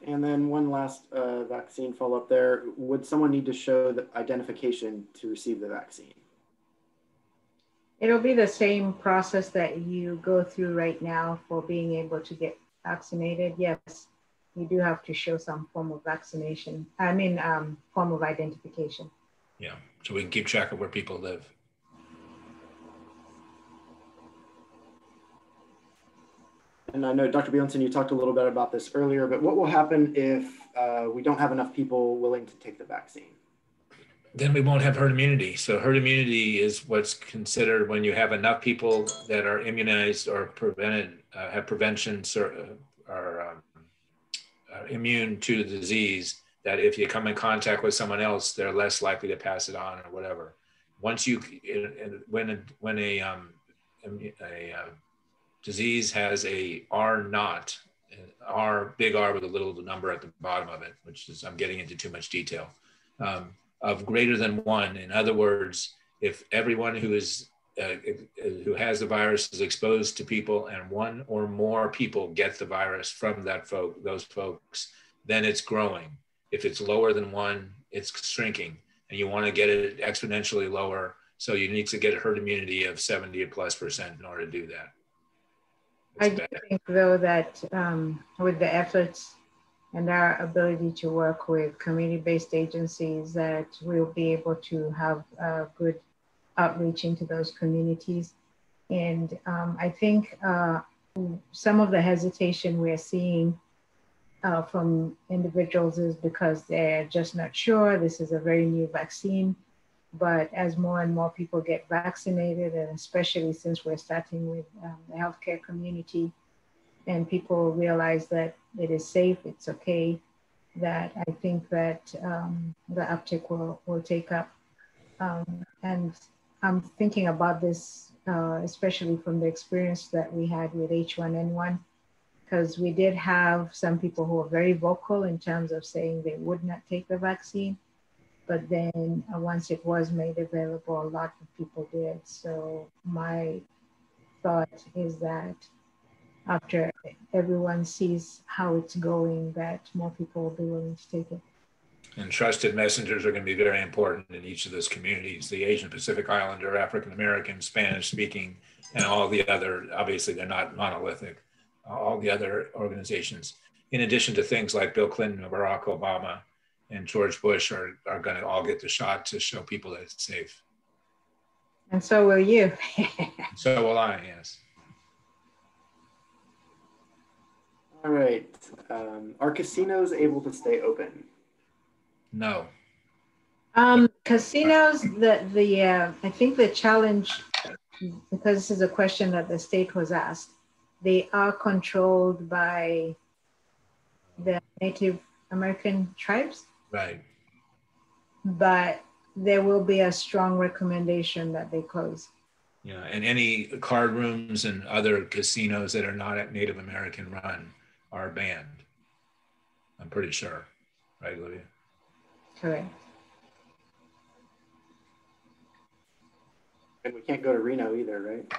And then one last uh, vaccine follow up there. Would someone need to show the identification to receive the vaccine? It'll be the same process that you go through right now for being able to get vaccinated. Yes, you do have to show some form of vaccination. I mean, um, form of identification. Yeah, so we can keep track of where people live. And I know Dr. Beilenson, you talked a little bit about this earlier, but what will happen if uh, we don't have enough people willing to take the vaccine? Then we won't have herd immunity. So herd immunity is what's considered when you have enough people that are immunized or prevented, uh, have prevention or, uh, um, are immune to the disease. That if you come in contact with someone else, they're less likely to pass it on or whatever. Once you, when when a um, a, uh, disease has a R naught, R big R with a little number at the bottom of it, which is I'm getting into too much detail, um, of greater than one. In other words, if everyone who is uh, who has the virus is exposed to people and one or more people get the virus from that folk those folks then it's growing. If it's lower than one it's shrinking. And you want to get it exponentially lower so you need to get herd immunity of 70 plus percent in order to do that I do think, though, that um, with the efforts and our ability to work with community-based agencies, that we'll be able to have a good outreach into those communities. And um, I think uh, some of the hesitation we're seeing uh, from individuals is because they're just not sure. This is a very new vaccine. But as more and more people get vaccinated, and especially since we're starting with um, the healthcare community, and people realize that it is safe, it's okay, that I think that um, the uptick will, will take up. Um, and I'm thinking about this, uh, especially from the experience that we had with H1N1, because we did have some people who were very vocal in terms of saying they would not take the vaccine but then uh, once it was made available, a lot of people did. So my thought is that after everyone sees how it's going, that more people will be willing to take it. And trusted messengers are going to be very important in each of those communities the Asian Pacific Islander, African American, Spanish speaking, and all the other, obviously, they're not monolithic, all the other organizations, in addition to things like Bill Clinton, Barack Obama, and George Bush are, are going to all get the shot to show people that it's safe. And so will you. so will I, yes. All right. Um, are casinos able to stay open? No. Um, casinos, the, the uh, I think the challenge, because this is a question that the state was asked, they are controlled by the Native American tribes. Right. But there will be a strong recommendation that they close. Yeah, and any card rooms and other casinos that are not at Native American run are banned. I'm pretty sure, right, Olivia? Correct. And we can't go to Reno either, right?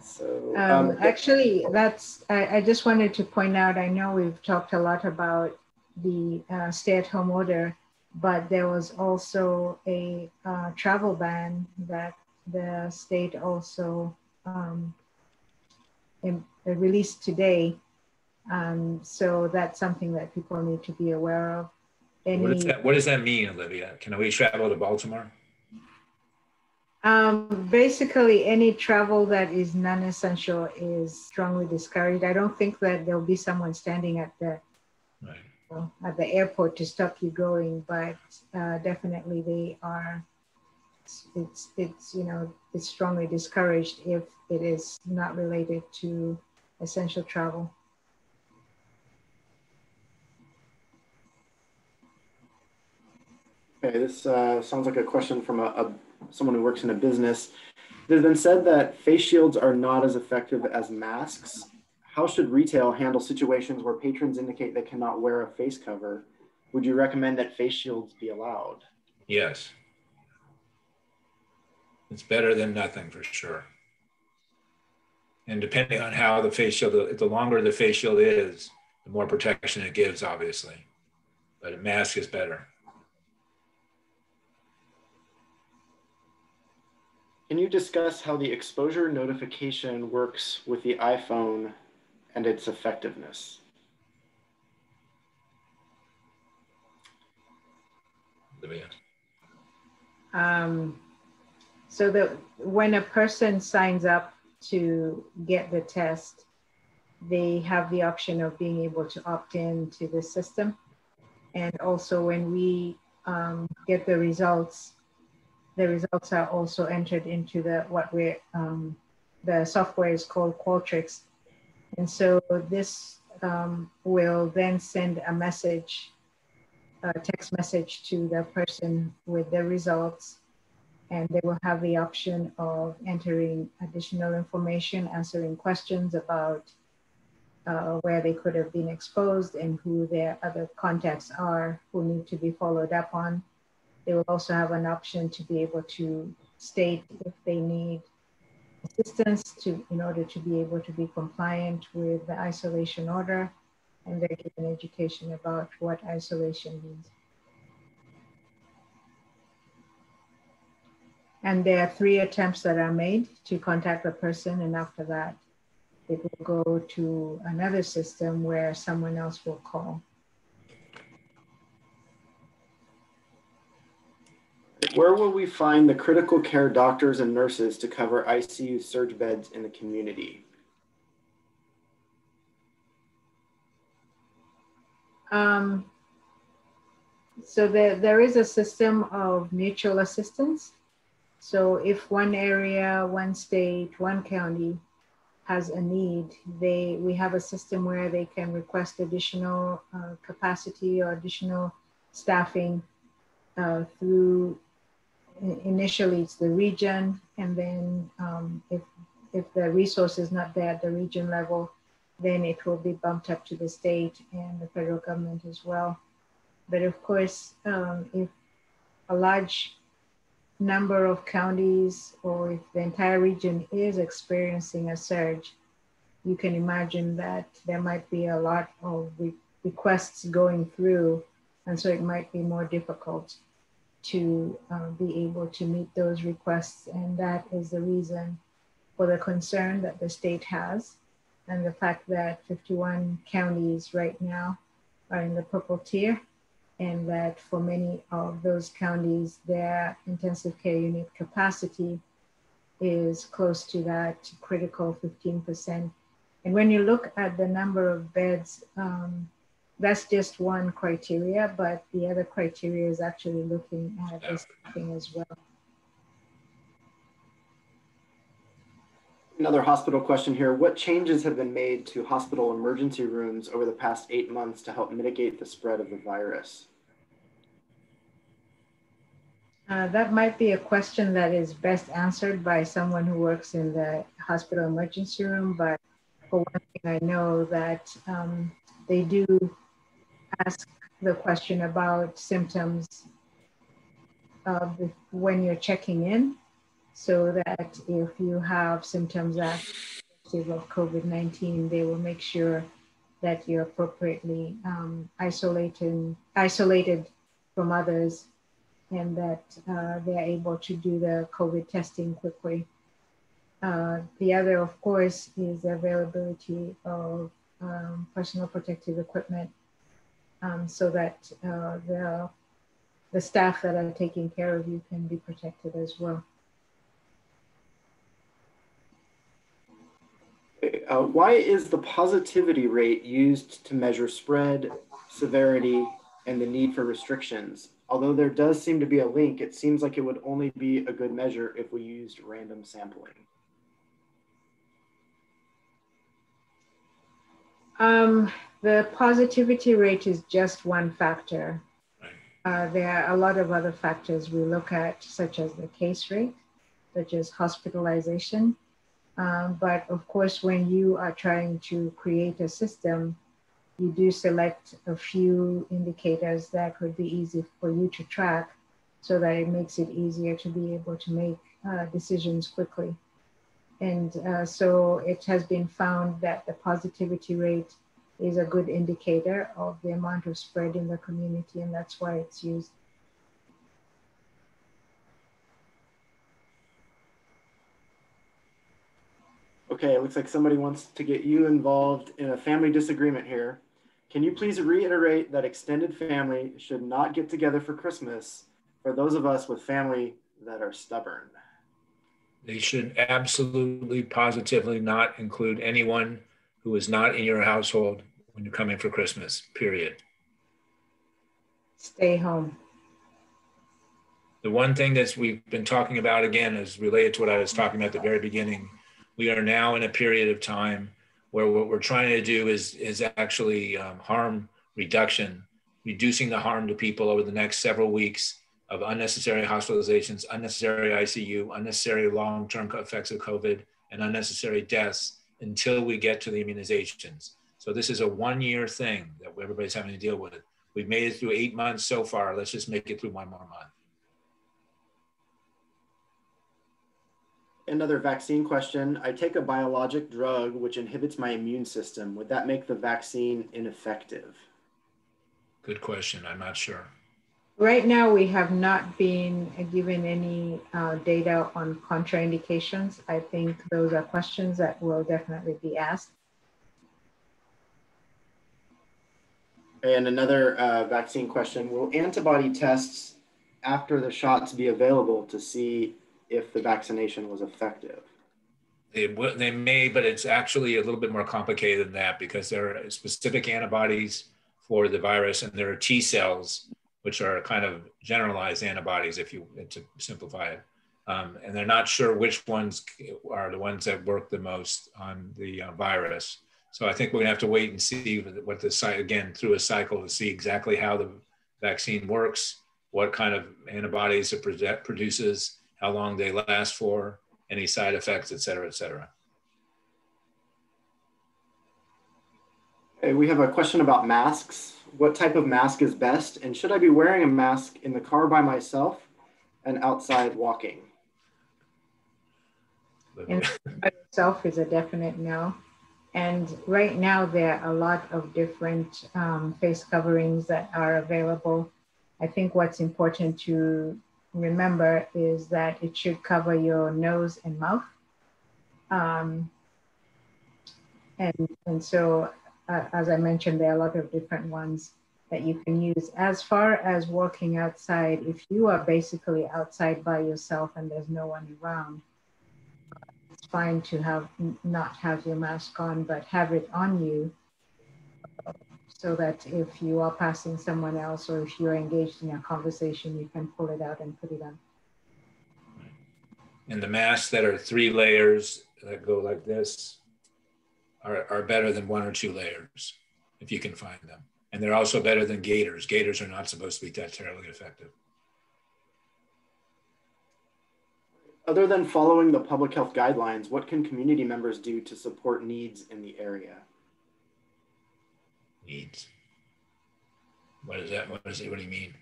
So um, um, actually, that's I, I, just wanted to point out. I know we've talked a lot about the uh, stay-at-home order, but there was also a uh, travel ban that the state also um, in, released today. Um, so that's something that people need to be aware of. any. What does that, what does that mean, Olivia? Can we travel to Baltimore? Um, basically, any travel that is non-essential is strongly discouraged. I don't think that there'll be someone standing at the right. At the airport to stop you going, but uh, definitely they are. It's, it's it's you know it's strongly discouraged if it is not related to essential travel. Okay, this uh, sounds like a question from a, a, someone who works in a business. It has been said that face shields are not as effective as masks. How should retail handle situations where patrons indicate they cannot wear a face cover? Would you recommend that face shields be allowed? Yes. It's better than nothing for sure. And depending on how the face shield, the longer the face shield is, the more protection it gives, obviously. But a mask is better. Can you discuss how the exposure notification works with the iPhone and its effectiveness? Um, so that when a person signs up to get the test, they have the option of being able to opt in to the system. And also when we um, get the results, the results are also entered into the what we um, the software is called Qualtrics, and so this um, will then send a message, a text message to the person with the results, and they will have the option of entering additional information, answering questions about uh, where they could have been exposed and who their other contacts are who need to be followed up on. They will also have an option to be able to state if they need assistance to, in order to be able to be compliant with the isolation order and they're given education about what isolation means. And there are three attempts that are made to contact the person and after that it will go to another system where someone else will call. Where will we find the critical care doctors and nurses to cover ICU surge beds in the community? Um, so there, there is a system of mutual assistance. So if one area, one state, one county has a need, they we have a system where they can request additional uh, capacity or additional staffing uh, through initially it's the region, and then um, if if the resource is not there at the region level, then it will be bumped up to the state and the federal government as well. But of course, um, if a large number of counties or if the entire region is experiencing a surge, you can imagine that there might be a lot of re requests going through, and so it might be more difficult to uh, be able to meet those requests. And that is the reason for the concern that the state has and the fact that 51 counties right now are in the purple tier and that for many of those counties, their intensive care unit capacity is close to that critical 15%. And when you look at the number of beds um, that's just one criteria, but the other criteria is actually looking at this thing as well. Another hospital question here. What changes have been made to hospital emergency rooms over the past eight months to help mitigate the spread of the virus? Uh, that might be a question that is best answered by someone who works in the hospital emergency room, but for one thing, I know that um, they do ask the question about symptoms when you're checking in so that if you have symptoms of COVID-19, they will make sure that you're appropriately um, isolated, isolated from others and that uh, they're able to do the COVID testing quickly. Uh, the other, of course, is the availability of um, personal protective equipment um, so that uh, the, the staff that are taking care of you can be protected as well. Uh, why is the positivity rate used to measure spread, severity, and the need for restrictions? Although there does seem to be a link, it seems like it would only be a good measure if we used random sampling. Um, the positivity rate is just one factor. Uh, there are a lot of other factors we look at, such as the case rate, such as hospitalization. Um, but of course, when you are trying to create a system, you do select a few indicators that could be easy for you to track so that it makes it easier to be able to make uh, decisions quickly. And uh, so it has been found that the positivity rate is a good indicator of the amount of spread in the community, and that's why it's used. Okay, it looks like somebody wants to get you involved in a family disagreement here. Can you please reiterate that extended family should not get together for Christmas for those of us with family that are stubborn? They should absolutely, positively not include anyone who is not in your household when you're coming for Christmas, period. Stay home. The one thing that we've been talking about again is related to what I was talking about at the very beginning. We are now in a period of time where what we're trying to do is is actually um, harm reduction, reducing the harm to people over the next several weeks of unnecessary hospitalizations, unnecessary ICU, unnecessary long-term effects of COVID, and unnecessary deaths until we get to the immunizations. So this is a one-year thing that everybody's having to deal with. We've made it through eight months so far. Let's just make it through one more month. another vaccine question. I take a biologic drug which inhibits my immune system. Would that make the vaccine ineffective? Good question. I'm not sure. Right now, we have not been given any uh, data on contraindications. I think those are questions that will definitely be asked. And another uh, vaccine question Will antibody tests after the shots be available to see if the vaccination was effective? They, will, they may, but it's actually a little bit more complicated than that because there are specific antibodies for the virus and there are T cells, which are kind of generalized antibodies, if you to simplify it. Um, and they're not sure which ones are the ones that work the most on the uh, virus. So I think we're gonna have to wait and see what the site again through a cycle to see exactly how the vaccine works, what kind of antibodies it produces, how long they last for, any side effects, et cetera, et cetera. Hey, we have a question about masks. What type of mask is best? And should I be wearing a mask in the car by myself and outside walking? In by itself is a definite no. And right now, there are a lot of different um, face coverings that are available. I think what's important to remember is that it should cover your nose and mouth. Um, and, and so, uh, as I mentioned, there are a lot of different ones that you can use. As far as walking outside, if you are basically outside by yourself and there's no one around, it's fine to have not have your mask on, but have it on you so that if you are passing someone else or if you're engaged in a conversation, you can pull it out and put it on. And the masks that are three layers that go like this are, are better than one or two layers, if you can find them. And they're also better than gaiters. Gaiters are not supposed to be that terribly effective. Other than following the public health guidelines, what can community members do to support needs in the area? needs. What is that? What is it? What do you mean?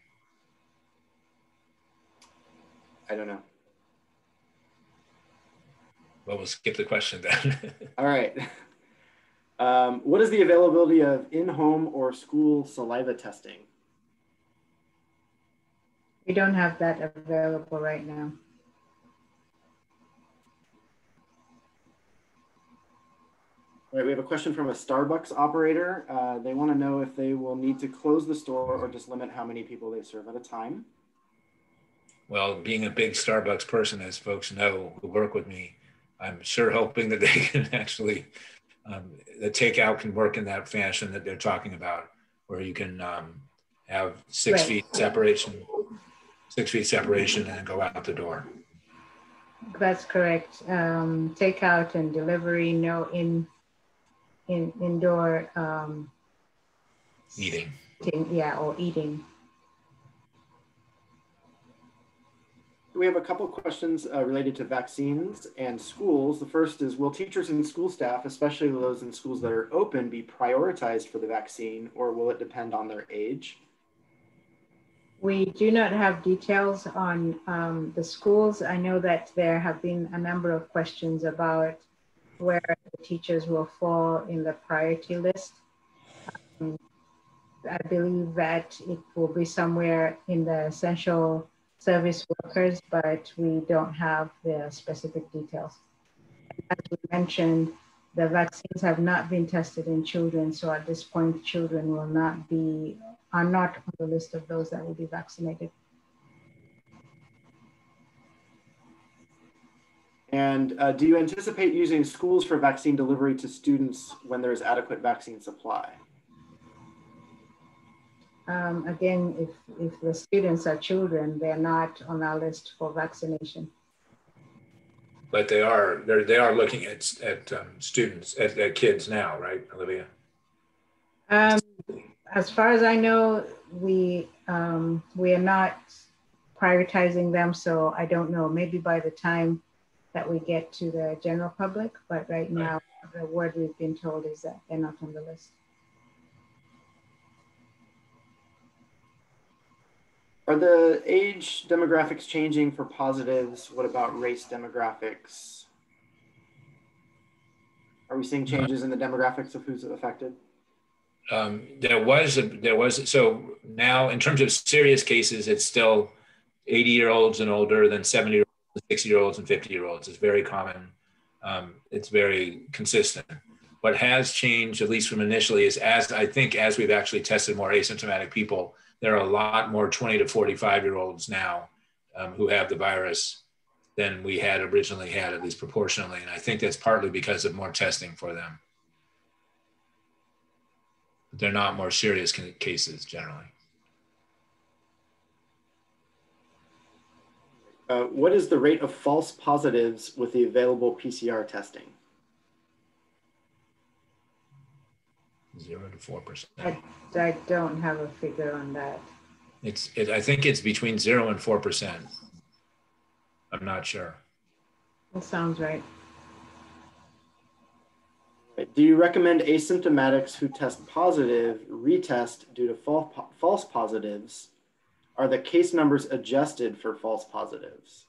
I don't know. Well, we'll skip the question then. All right. Um, what is the availability of in-home or school saliva testing? We don't have that available right now. All right, we have a question from a Starbucks operator. Uh, they want to know if they will need to close the store or just limit how many people they serve at a time. Well, being a big Starbucks person, as folks know who work with me, I'm sure hoping that they can actually, um, the takeout can work in that fashion that they're talking about, where you can um, have six right. feet separation, six feet separation, and go out the door. That's correct. Um, takeout and delivery, no in, in indoor um, eating. Yeah, or eating. We have a couple of questions uh, related to vaccines and schools. The first is, will teachers and school staff, especially those in schools that are open, be prioritized for the vaccine or will it depend on their age? We do not have details on um, the schools. I know that there have been a number of questions about where the teachers will fall in the priority list. Um, I believe that it will be somewhere in the essential service workers, but we don't have the specific details. As we mentioned, the vaccines have not been tested in children, so at this point, children will not be, are not on the list of those that will be vaccinated. And uh, do you anticipate using schools for vaccine delivery to students when there is adequate vaccine supply? Um, again, if, if the students are children, they're not on our list for vaccination. But they are they're, they are looking at at um, students at, at kids now, right, Olivia? Um, as far as I know, we um, we are not prioritizing them, so I don't know. Maybe by the time that we get to the general public, but right now, the word we've been told is that they're not on the list. Are the age demographics changing for positives? What about race demographics? Are we seeing changes in the demographics of who's affected? Um, there was a, there was so now in terms of serious cases, it's still 80 year olds and older than 70 year olds, 60 year olds, and 50 year olds. It's very common. Um, it's very consistent. What has changed, at least from initially, is as I think as we've actually tested more asymptomatic people, there are a lot more 20 to 45 year olds now um, who have the virus than we had originally had, at least proportionally. And I think that's partly because of more testing for them. But they're not more serious cases generally. Uh, what is the rate of false positives with the available PCR testing? Zero to four percent. I, I don't have a figure on that. It's it, I think it's between zero and four percent. I'm not sure. That sounds right. Do you recommend asymptomatics who test positive retest due to false positives? Are the case numbers adjusted for false positives?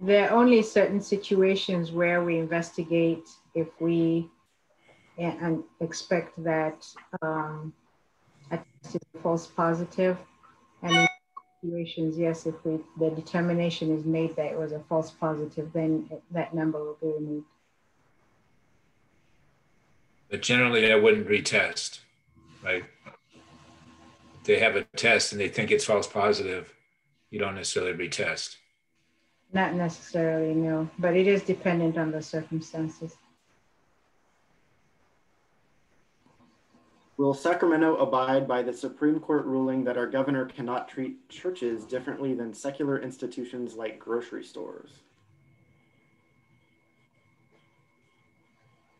There are only certain situations where we investigate if we and, expect that um, a false positive. And in situations, yes, if we, the determination is made that it was a false positive, then that number will be removed. But generally, I wouldn't retest, right? If they have a test and they think it's false positive, you don't necessarily retest. Not necessarily, no, but it is dependent on the circumstances. Will Sacramento abide by the Supreme Court ruling that our governor cannot treat churches differently than secular institutions like grocery stores?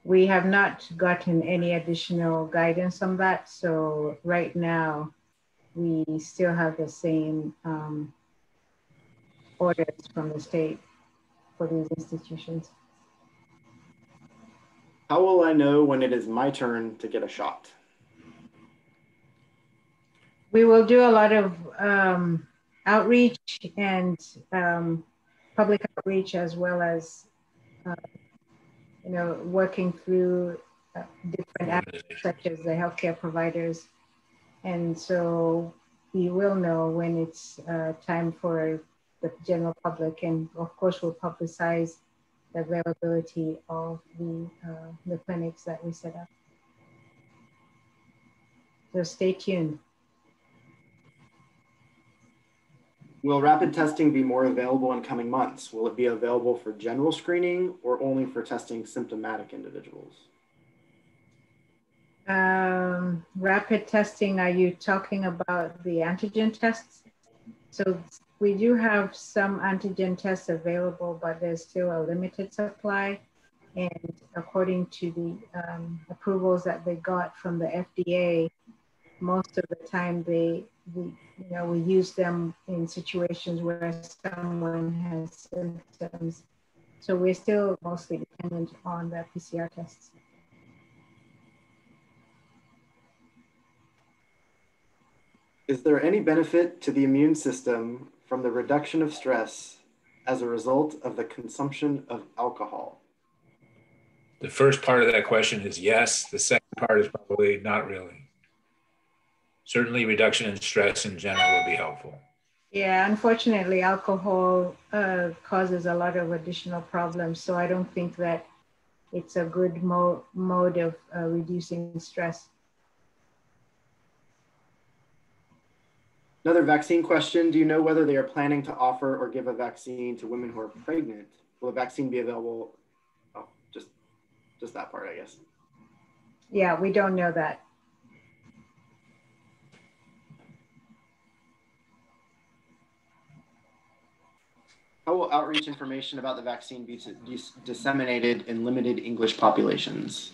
We have not gotten any additional guidance on that. So right now, we still have the same um, orders from the state for these institutions. How will I know when it is my turn to get a shot? We will do a lot of um, outreach and um, public outreach as well as uh, you know working through uh, different actors such as the healthcare providers and so we will know when it's uh, time for the general public and of course we'll publicize the availability of the, uh, the clinics that we set up. So stay tuned. Will rapid testing be more available in coming months? Will it be available for general screening or only for testing symptomatic individuals? Um, rapid testing, are you talking about the antigen tests? So we do have some antigen tests available, but there's still a limited supply. And according to the um, approvals that they got from the FDA, most of the time they, we, you know, we use them in situations where someone has symptoms. So we're still mostly dependent on the PCR tests. Is there any benefit to the immune system from the reduction of stress as a result of the consumption of alcohol? The first part of that question is yes. The second part is probably not really. Certainly, reduction in stress in general would be helpful. Yeah, unfortunately, alcohol uh, causes a lot of additional problems. So I don't think that it's a good mo- mode of uh, reducing stress. Another vaccine question. Do you know whether they are planning to offer or give a vaccine to women who are pregnant? Will a vaccine be available? Oh, just, just that part, I guess. Yeah, we don't know that. How will outreach information about the vaccine be dis disseminated in limited English populations?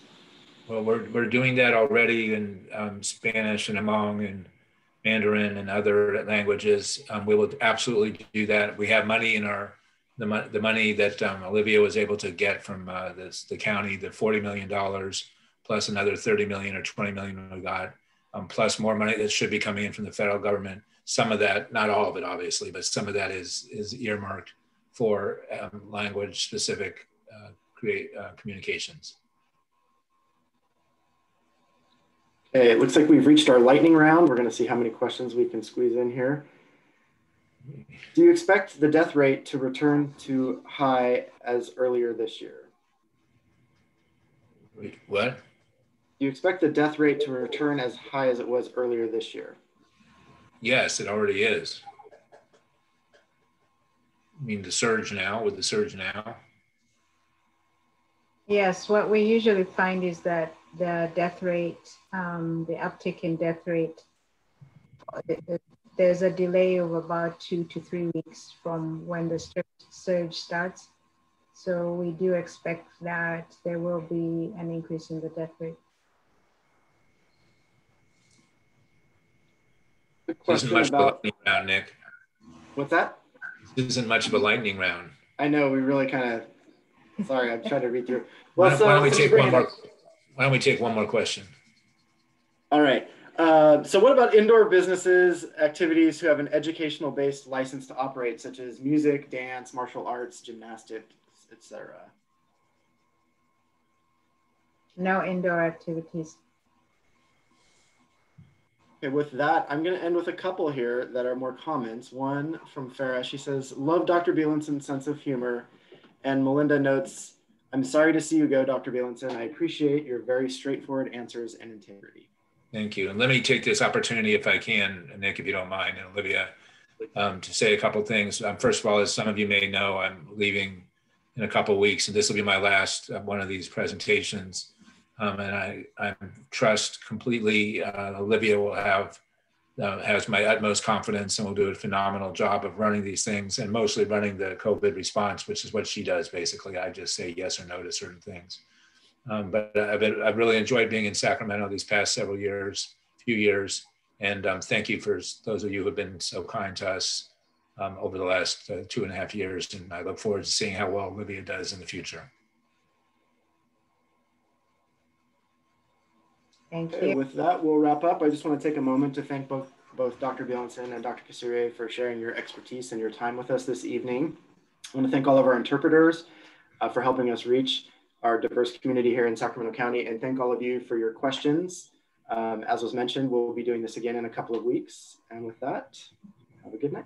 Well, we're, we're doing that already in um, Spanish and Hmong and Mandarin and other languages. Um, we will absolutely do that. We have money in our the, mo- the money that um, Olivia was able to get from uh, this, the county, the $40 million plus another 30 million or 20 million we got, um, plus more money that should be coming in from the federal government. Some of that, not all of it, obviously, but some of that is, is earmarked for um, language specific uh, create uh, communications. Okay, it looks like we've reached our lightning round. We're going to see how many questions we can squeeze in here. Do you expect the death rate to return to high as earlier this year? Wait, what? Do you expect the death rate to return as high as it was earlier this year? Yes, it already is. I mean, the surge now, with the surge now? Yes, what we usually find is that the death rate, um, the uptick in death rate, there's a delay of about two to three weeks from when the surge starts. So we do expect that there will be an increase in the death rate. Question much about, of a lightning round, Nick. What's that? This isn't much of a lightning round. I know, we really kind of, sorry, I'm trying to read through. Well, why, so, why don't we take one more? Why don't we take one more question? All right. Uh, so what about indoor businesses, activities who have an educational based license to operate, such as music, dance, martial arts, gymnastics, etc.? No indoor activities. Okay, with that, I'm going to end with a couple here that are more comments. One from Farah, she says, love Dr. Beilenson's sense of humor. And Melinda notes, I'm sorry to see you go, Dr. Beilenson. I appreciate your very straightforward answers and integrity. Thank you. And let me take this opportunity, if I can, Nick, if you don't mind, and Olivia, um, to say a couple things. Um, first of all, as some of you may know, I'm leaving in a couple weeks, and this will be my last uh, one of these presentations. Um, and I, I trust completely uh, Olivia will have uh, has my utmost confidence and will do a phenomenal job of running these things and mostly running the COVID response, which is what she does basically. I just say yes or no to certain things. Um, but I've, been, I've really enjoyed being in Sacramento these past several years, few years. And um, thank you for those of you who have been so kind to us um, over the last uh, two and a half years. And I look forward to seeing how well Olivia does in the future. Thank okay, you. With that, we'll wrap up. I just want to take a moment to thank both both Dr. Beilenson and Dr. Kasirye for sharing your expertise and your time with us this evening. I want to thank all of our interpreters uh, for helping us reach our diverse community here in Sacramento County and thank all of you for your questions. Um, as was mentioned, we'll be doing this again in a couple of weeks. And with that, have a good night.